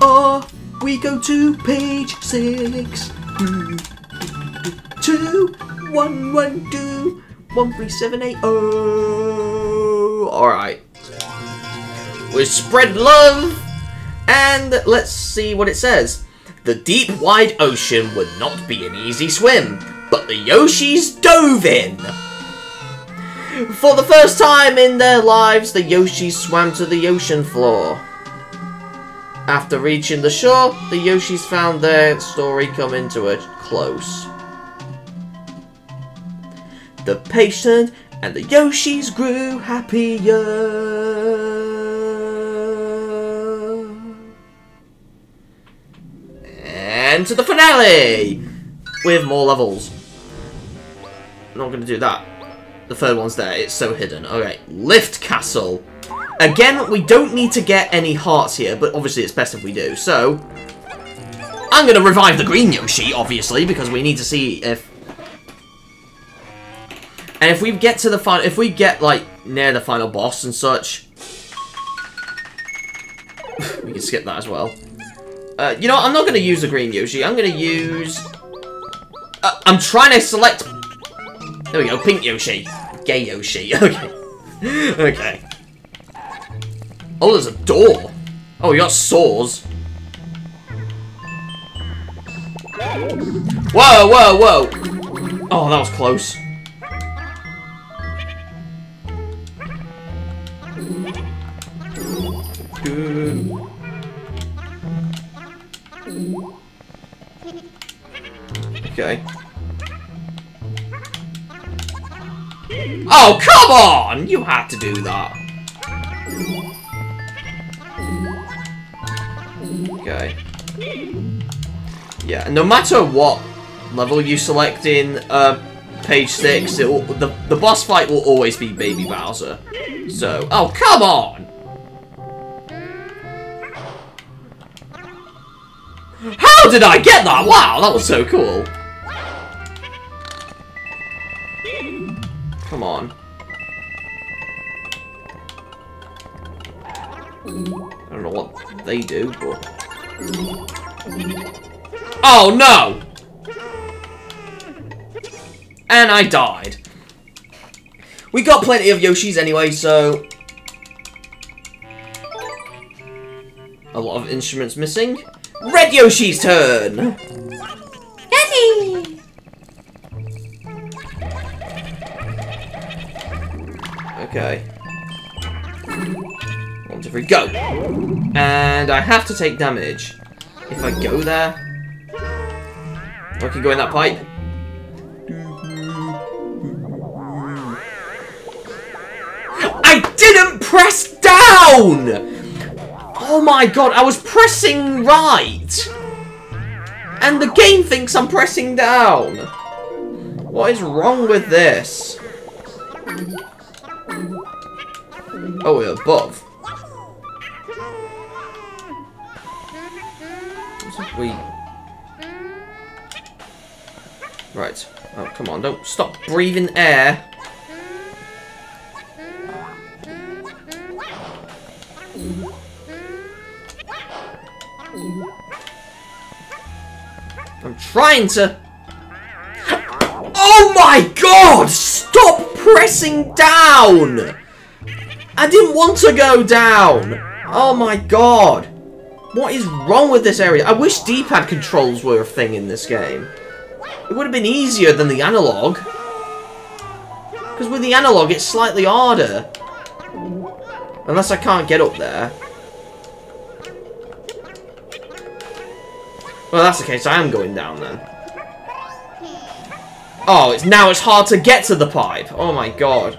Oh, we go to page six. Two, one, one, two, one, three, seven, eight, oh. Alright. We spread love! And let's see what it says. The deep, wide ocean would not be an easy swim, but the Yoshis dove in. For the first time in their lives, the Yoshis swam to the ocean floor. After reaching the shore, the Yoshis found their story coming to a close. The patient and the Yoshis grew happier. And to the finale! With more levels. Not going to do that. The third one's there. It's so hidden. Okay, Lift Castle. Again, we don't need to get any hearts here, but obviously it's best if we do. So, I'm going to revive the green Yoshi, obviously, because we need to see if... And if we get to the final... If we get, like, near the final boss and such... We can skip that as well. Uh, you know what? I'm not going to use the green Yoshi. I'm going to use... Uh, I'm trying to select... There we go, pink Yoshi. Gay Yoshi. Okay. okay. Oh, there's a door. Oh, we got saws. Whoa, whoa, whoa! Oh, that was close. Okay. Oh, come on! You had to do that. Okay. Yeah, no matter what level you select in uh, page 6, it will, the, the boss fight will always be Baby Bowser. So, oh, come on! How did I get that? Wow, that was so cool. Come on. I don't know what they do, but... Oh, no! And I died. We got plenty of Yoshis anyway, so... A lot of instruments missing. Red Yoshi's turn! Daddy! Okay. One, two, three, go! And I have to take damage. If I go there... I can go in that pipe. Didn't press down! Oh my god, I was pressing right! And the game thinks I'm pressing down! What is wrong with this? Oh, we're above. We... Right. Oh, come on, don't stop breathing air. I'm trying to... Oh my god! Stop pressing down! I didn't want to go down! Oh my god! What is wrong with this area? I wish D-pad controls were a thing in this game. It would have been easier than the analog. Because with the analog, it's slightly harder. Unless I can't get up there. Well, that's the case. I am going down then. Oh, it's now it's hard to get to the pipe. Oh my god.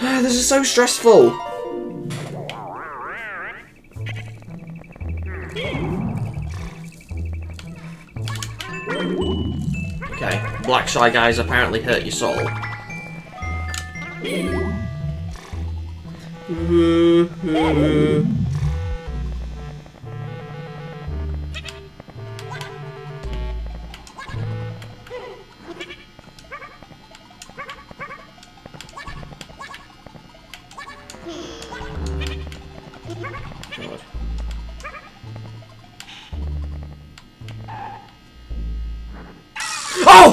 this is so stressful. Okay, black shy guys apparently hurt your soul. Oh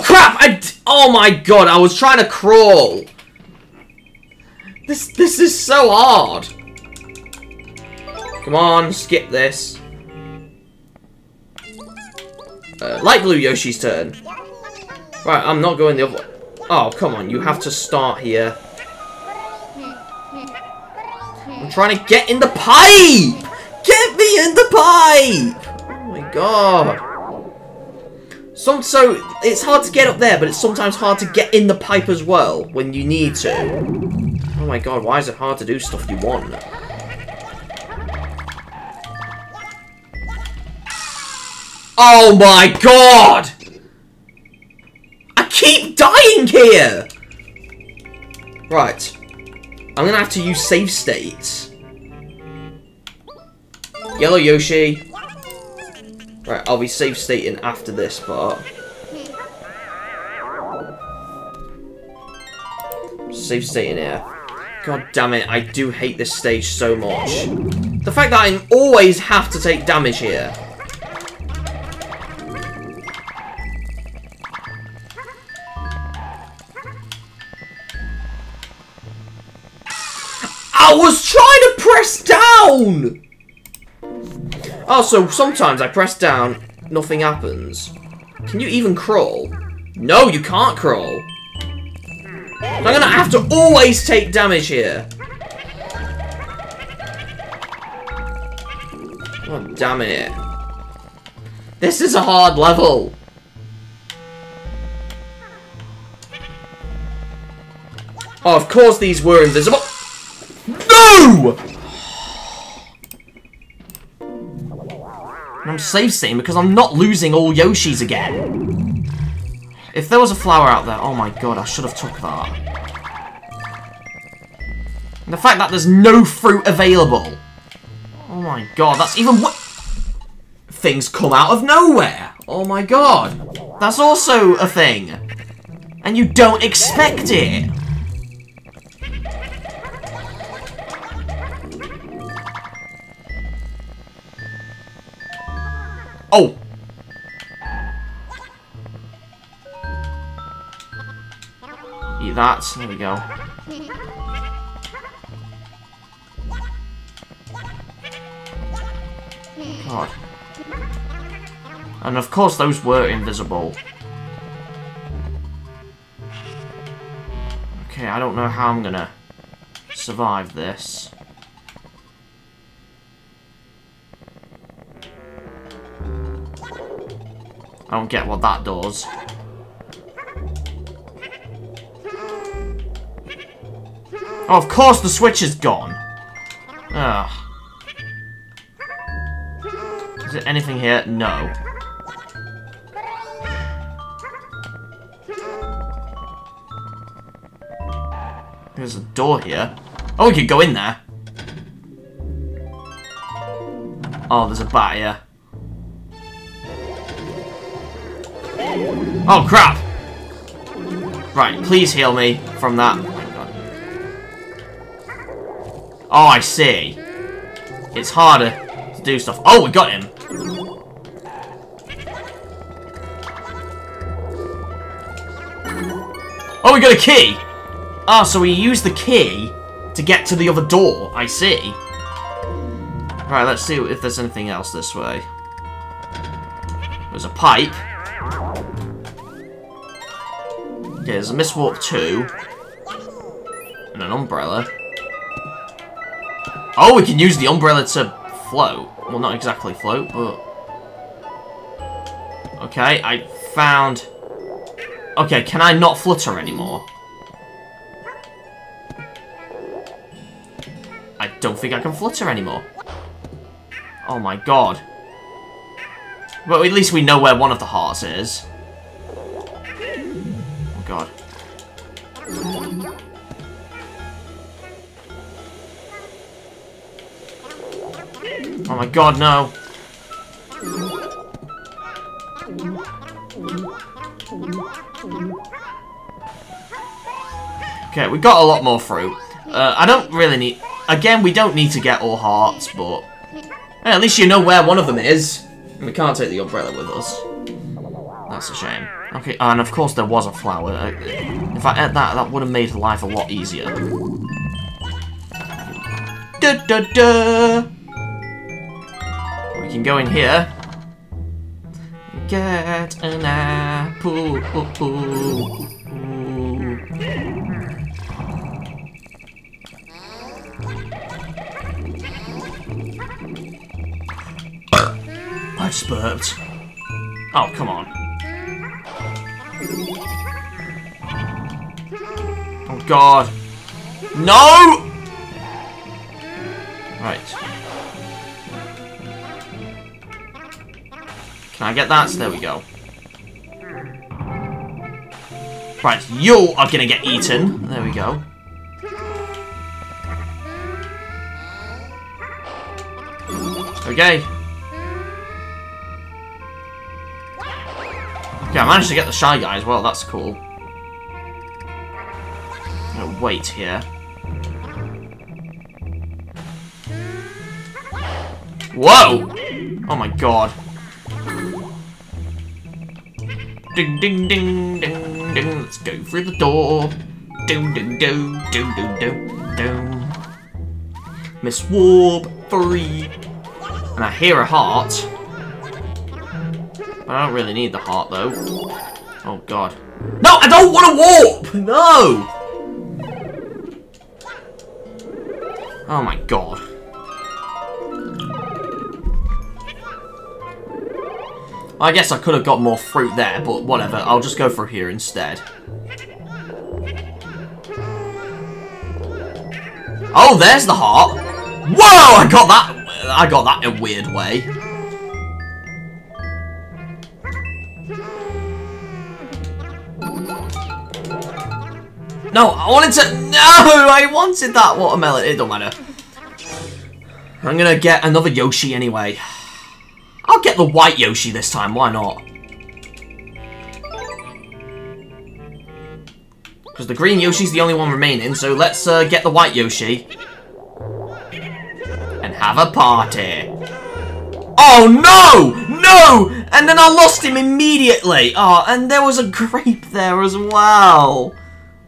crap! Oh my god! I was trying to crawl. This this is so hard. Come on, skip this. Uh, light blue Yoshi's turn. Right, I'm not going the other way. Oh, come on, you have to start here. I'm trying to get in the pipe! Get me in the pipe! Oh my god. So, it's hard to get up there, but it's sometimes hard to get in the pipe as well, when you need to. Oh my god, why is it hard to do stuff you want? Oh my god! I keep dying here! Right. I'm gonna have to use save states. Yellow Yoshi. Right, I'll be save stating after this part. Save stating here. God damn it, I do hate this stage so much. The fact that I always have to take damage here. I was trying to press down! Also, sometimes I press down, nothing happens. Can you even crawl? No, you can't crawl. I'm gonna have to always take damage here. Oh, damn it. This is a hard level. Oh, of course these were invisible. No! I'm safe saying because I'm not losing all Yoshis again. If there was a flower out there, oh my god, I should have took that. And the fact that there's no fruit available. Oh my god, that's even what things come out of nowhere. Oh my god. That's also a thing. And you don't expect it. Oh! Eat that. There we go. God. And of course those were invisible. Okay, I don't know how I'm gonna survive this. I don't get what that does. Oh, of course the switch is gone. Ugh. Is there anything here? No. There's a door here. Oh, we could go in there. Oh, there's a bat here. Oh, crap! Right, please heal me from that. Oh, I see. It's harder to do stuff. Oh, we got him! Oh, we got a key! Ah, oh, so we used the key to get to the other door. I see. Right, let's see if there's anything else this way. There's a pipe. Okay, there's a Miss Warp 2. And an umbrella. Oh, we can use the umbrella to float. Well, not exactly float, but... Okay, I found... Okay, can I not flutter anymore? I don't think I can flutter anymore. Oh my god. Well, at least we know where one of the hearts is. Oh my god, no. Okay, we got a lot more fruit. Uh, I don't really need... Again, we don't need to get all hearts, but... Hey, at least you know where one of them is. We can't take the umbrella with us. That's a shame. Okay, and of course there was a flower. Uh, if I had that, that would have made life a lot easier. Da da da! Can go in here. Get an apple. I just burped. Oh, come on. Oh, God. No! Right. Can I get that? There we go. Right, you are gonna get eaten. There we go. Okay. Okay, I managed to get the Shy Guy as well, that's cool. i wait here. Whoa! Oh my god. Ding ding ding ding ding. Let's go through the door. Ding ding ding ding ding ding ding. Miss Warp three. And I hear a heart. I don't really need the heart though. Oh god. No, I don't want to warp! No! Oh my god. I guess I could have got more fruit there, but whatever. I'll just go for here instead. Oh, there's the heart. Whoa! I got that. I got that in a weird way. No, I wanted to... No! I wanted that watermelon. It don't matter. I'm gonna get another Yoshi anyway. Get the white Yoshi this time, why not? Because the green Yoshi's the only one remaining, so let's uh, get the white Yoshi. And have a party. Oh, no! No! And then I lost him immediately. Oh, and there was a grape there as well.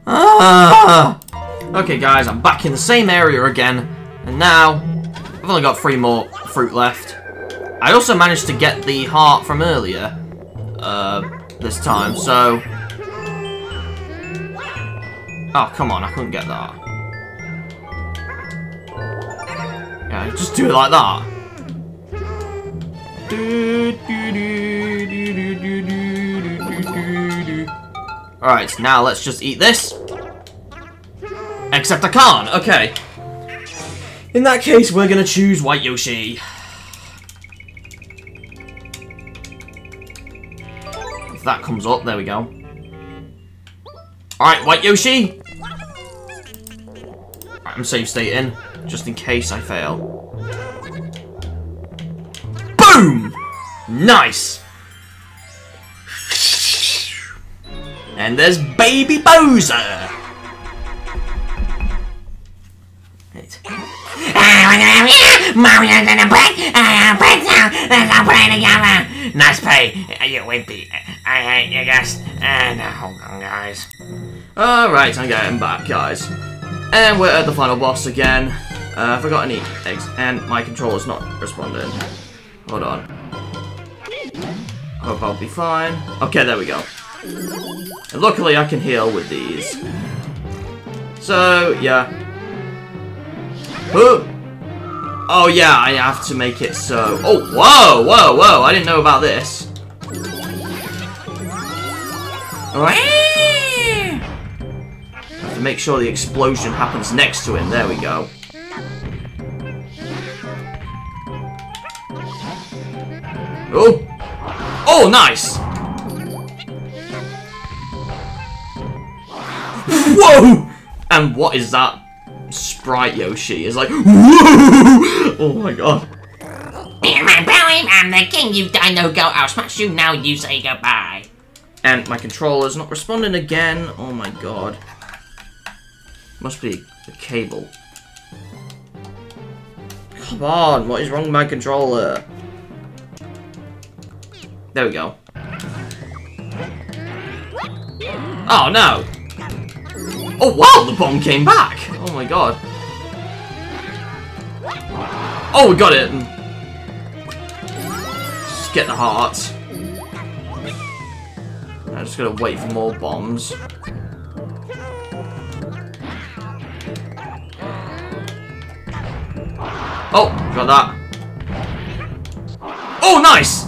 Ah. Okay, guys, I'm back in the same area again. And now, I've only got three more fruit left. I also managed to get the heart from earlier. Uh, this time, so... Oh, come on, I couldn't get that. Yeah, just do it like that. Alright, now let's just eat this. Except I can't, okay. In that case, we're gonna choose White Yoshi. That comes up, there we go. Alright, White Yoshi! I'm save stating, just in case I fail. Boom! Nice! And there's Baby Bowser! Mario's in a uh, let's all play together. Nice play, you wimpy. I hate you guys. And uh, hold on, guys. Alright, I'm getting back, guys. And we're at the final boss again. Uh, I forgot any eggs, and my controller's not responding. Hold on. Hope I'll be fine. Okay, there we go. And luckily I can heal with these. So, yeah. Huh. Oh yeah, I have to make it so... Oh, whoa, whoa, whoa, I didn't know about this. I Have to make sure the explosion happens next to him. There we go. Oh! Oh, nice! Whoa! And what is that? Sprite Yoshi is like, whoa! Oh my god. I'm the king, you dino goat. I'll smash you now, you say goodbye. And my controller's not responding again. Oh my god. Must be the cable. Come on, what is wrong with my controller? There we go. Oh no! Oh wow, the bomb came back! Oh my god. Oh, we got it! Just get the heart. I'm just gonna wait for more bombs. Oh, got that. Oh, nice!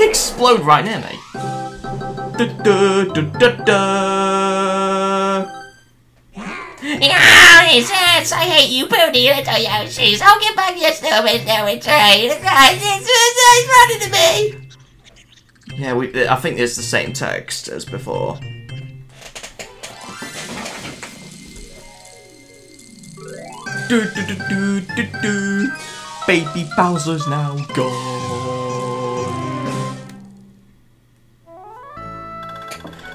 Explode right near me. Da, da. Yeah, it hurts. I hate you, Pooty little Yoshis. I'll get back your stupid, stupid train. It's, it's funny to me. Yeah, we, I think it's the same text as before. Do, do, do, do, do, do. Baby Bowser's now gone.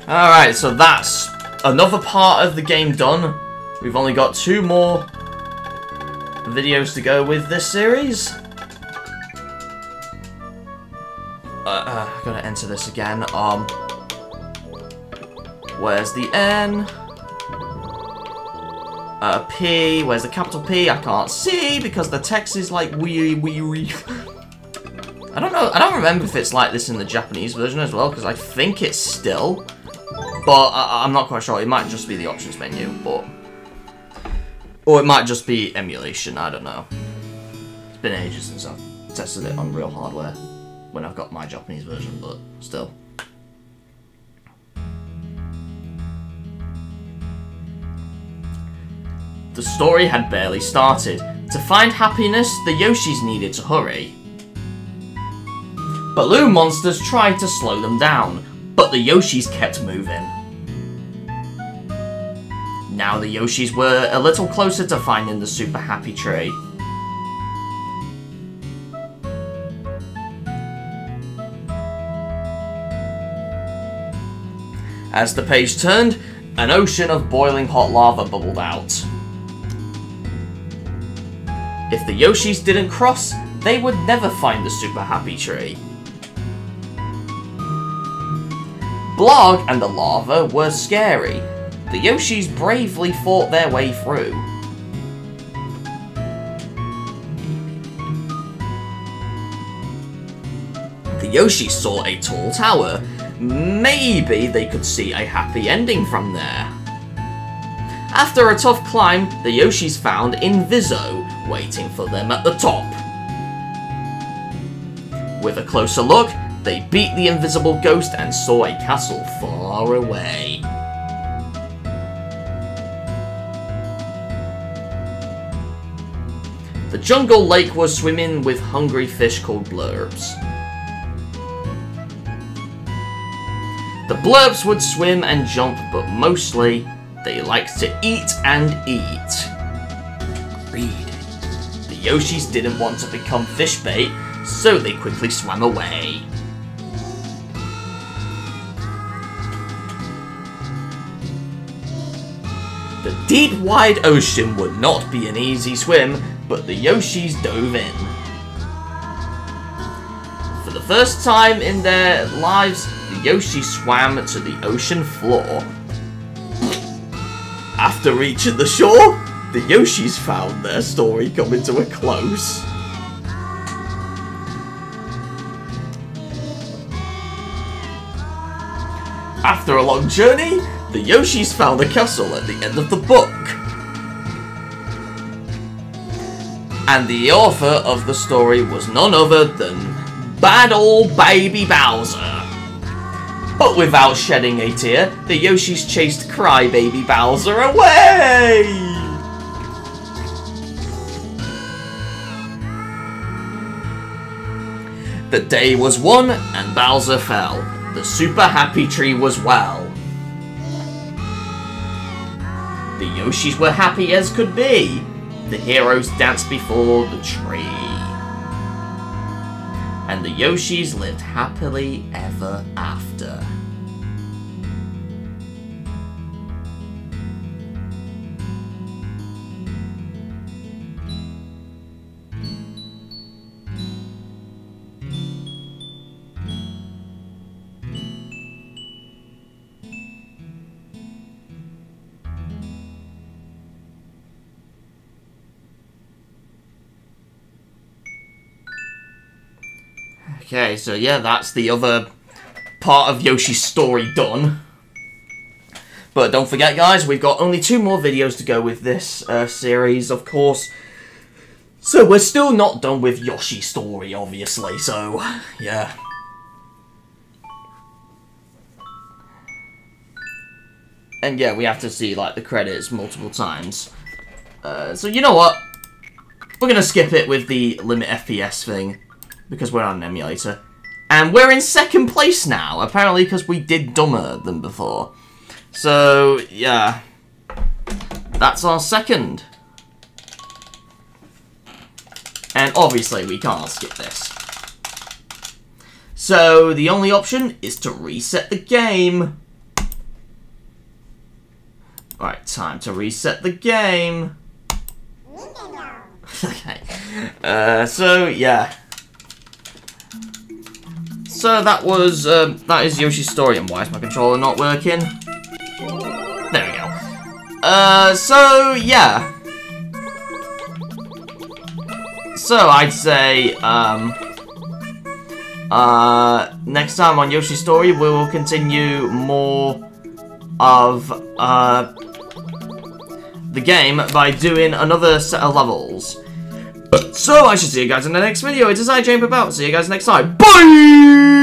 Alright, so that's another part of the game done. We've only got two more videos to go with this series. Uh, uh, gotta enter this again. Um, where's the N? Uh, P, where's the capital P? I can't see because the text is like wee wee wee. I don't know, I don't remember if it's like this in the Japanese version as well, because I think it's still, but I, I'm not quite sure, it might just be the options menu, but... Or it might just be emulation, I don't know. It's been ages since I've tested it on real hardware, when I've got my Japanese version, but still. The story had barely started. To find happiness, the Yoshis needed to hurry. Balloon monsters tried to slow them down, but the Yoshis kept moving. Now the Yoshis were a little closer to finding the super happy tree. As the page turned, an ocean of boiling hot lava bubbled out. If the Yoshis didn't cross, they would never find the super happy tree. Blarg and the lava were scary. The Yoshis bravely fought their way through. The Yoshis saw a tall tower. Maybe they could see a happy ending from there. After a tough climb, the Yoshis found Inviso waiting for them at the top. With a closer look, they beat the invisible ghost and saw a castle far away. Jungle lake was swimming with hungry fish called blurps. The blurps would swim and jump, but mostly they liked to eat and eat. Greed. The Yoshis didn't want to become fish bait, so they quickly swam away. The deep, wide ocean would not be an easy swim, but the Yoshis dove in. For the first time in their lives, the Yoshi swam to the ocean floor. After reaching the shore, the Yoshis found their story coming to a close. After a long journey, the Yoshis found a castle at the end of the book. And the author of the story was none other than bad old baby Bowser. But without shedding a tear, the Yoshis chased crybaby Bowser away! The day was won, and Bowser fell. The super happy tree was well. The Yoshis were happy as could be. The heroes danced before the tree. And the Yoshis lived happily ever after. Okay, so yeah, that's the other part of Yoshi's story done. But don't forget, guys, we've got only two more videos to go with this uh, series, of course. So we're still not done with Yoshi's story, obviously, so, yeah. And yeah, we have to see, like, the credits multiple times. Uh, so you know what? We're gonna skip it with the limit FPS thing because we're on an emulator. And we're in second place now, apparently because we did dumber than before. So, yeah. That's our second. And obviously we can't skip this. So, the only option is to reset the game. Alright, time to reset the game. okay. Uh, so, yeah. So that was, uh, that is Yoshi's story, and why is my controller not working? There we go. Uh, so, yeah. So, I'd say, um, uh, next time on Yoshi's Story, we will continue more of, uh, the game by doing another set of levels. So, I should see you guys in the next video. It is I, James About. See you guys next time. Bye!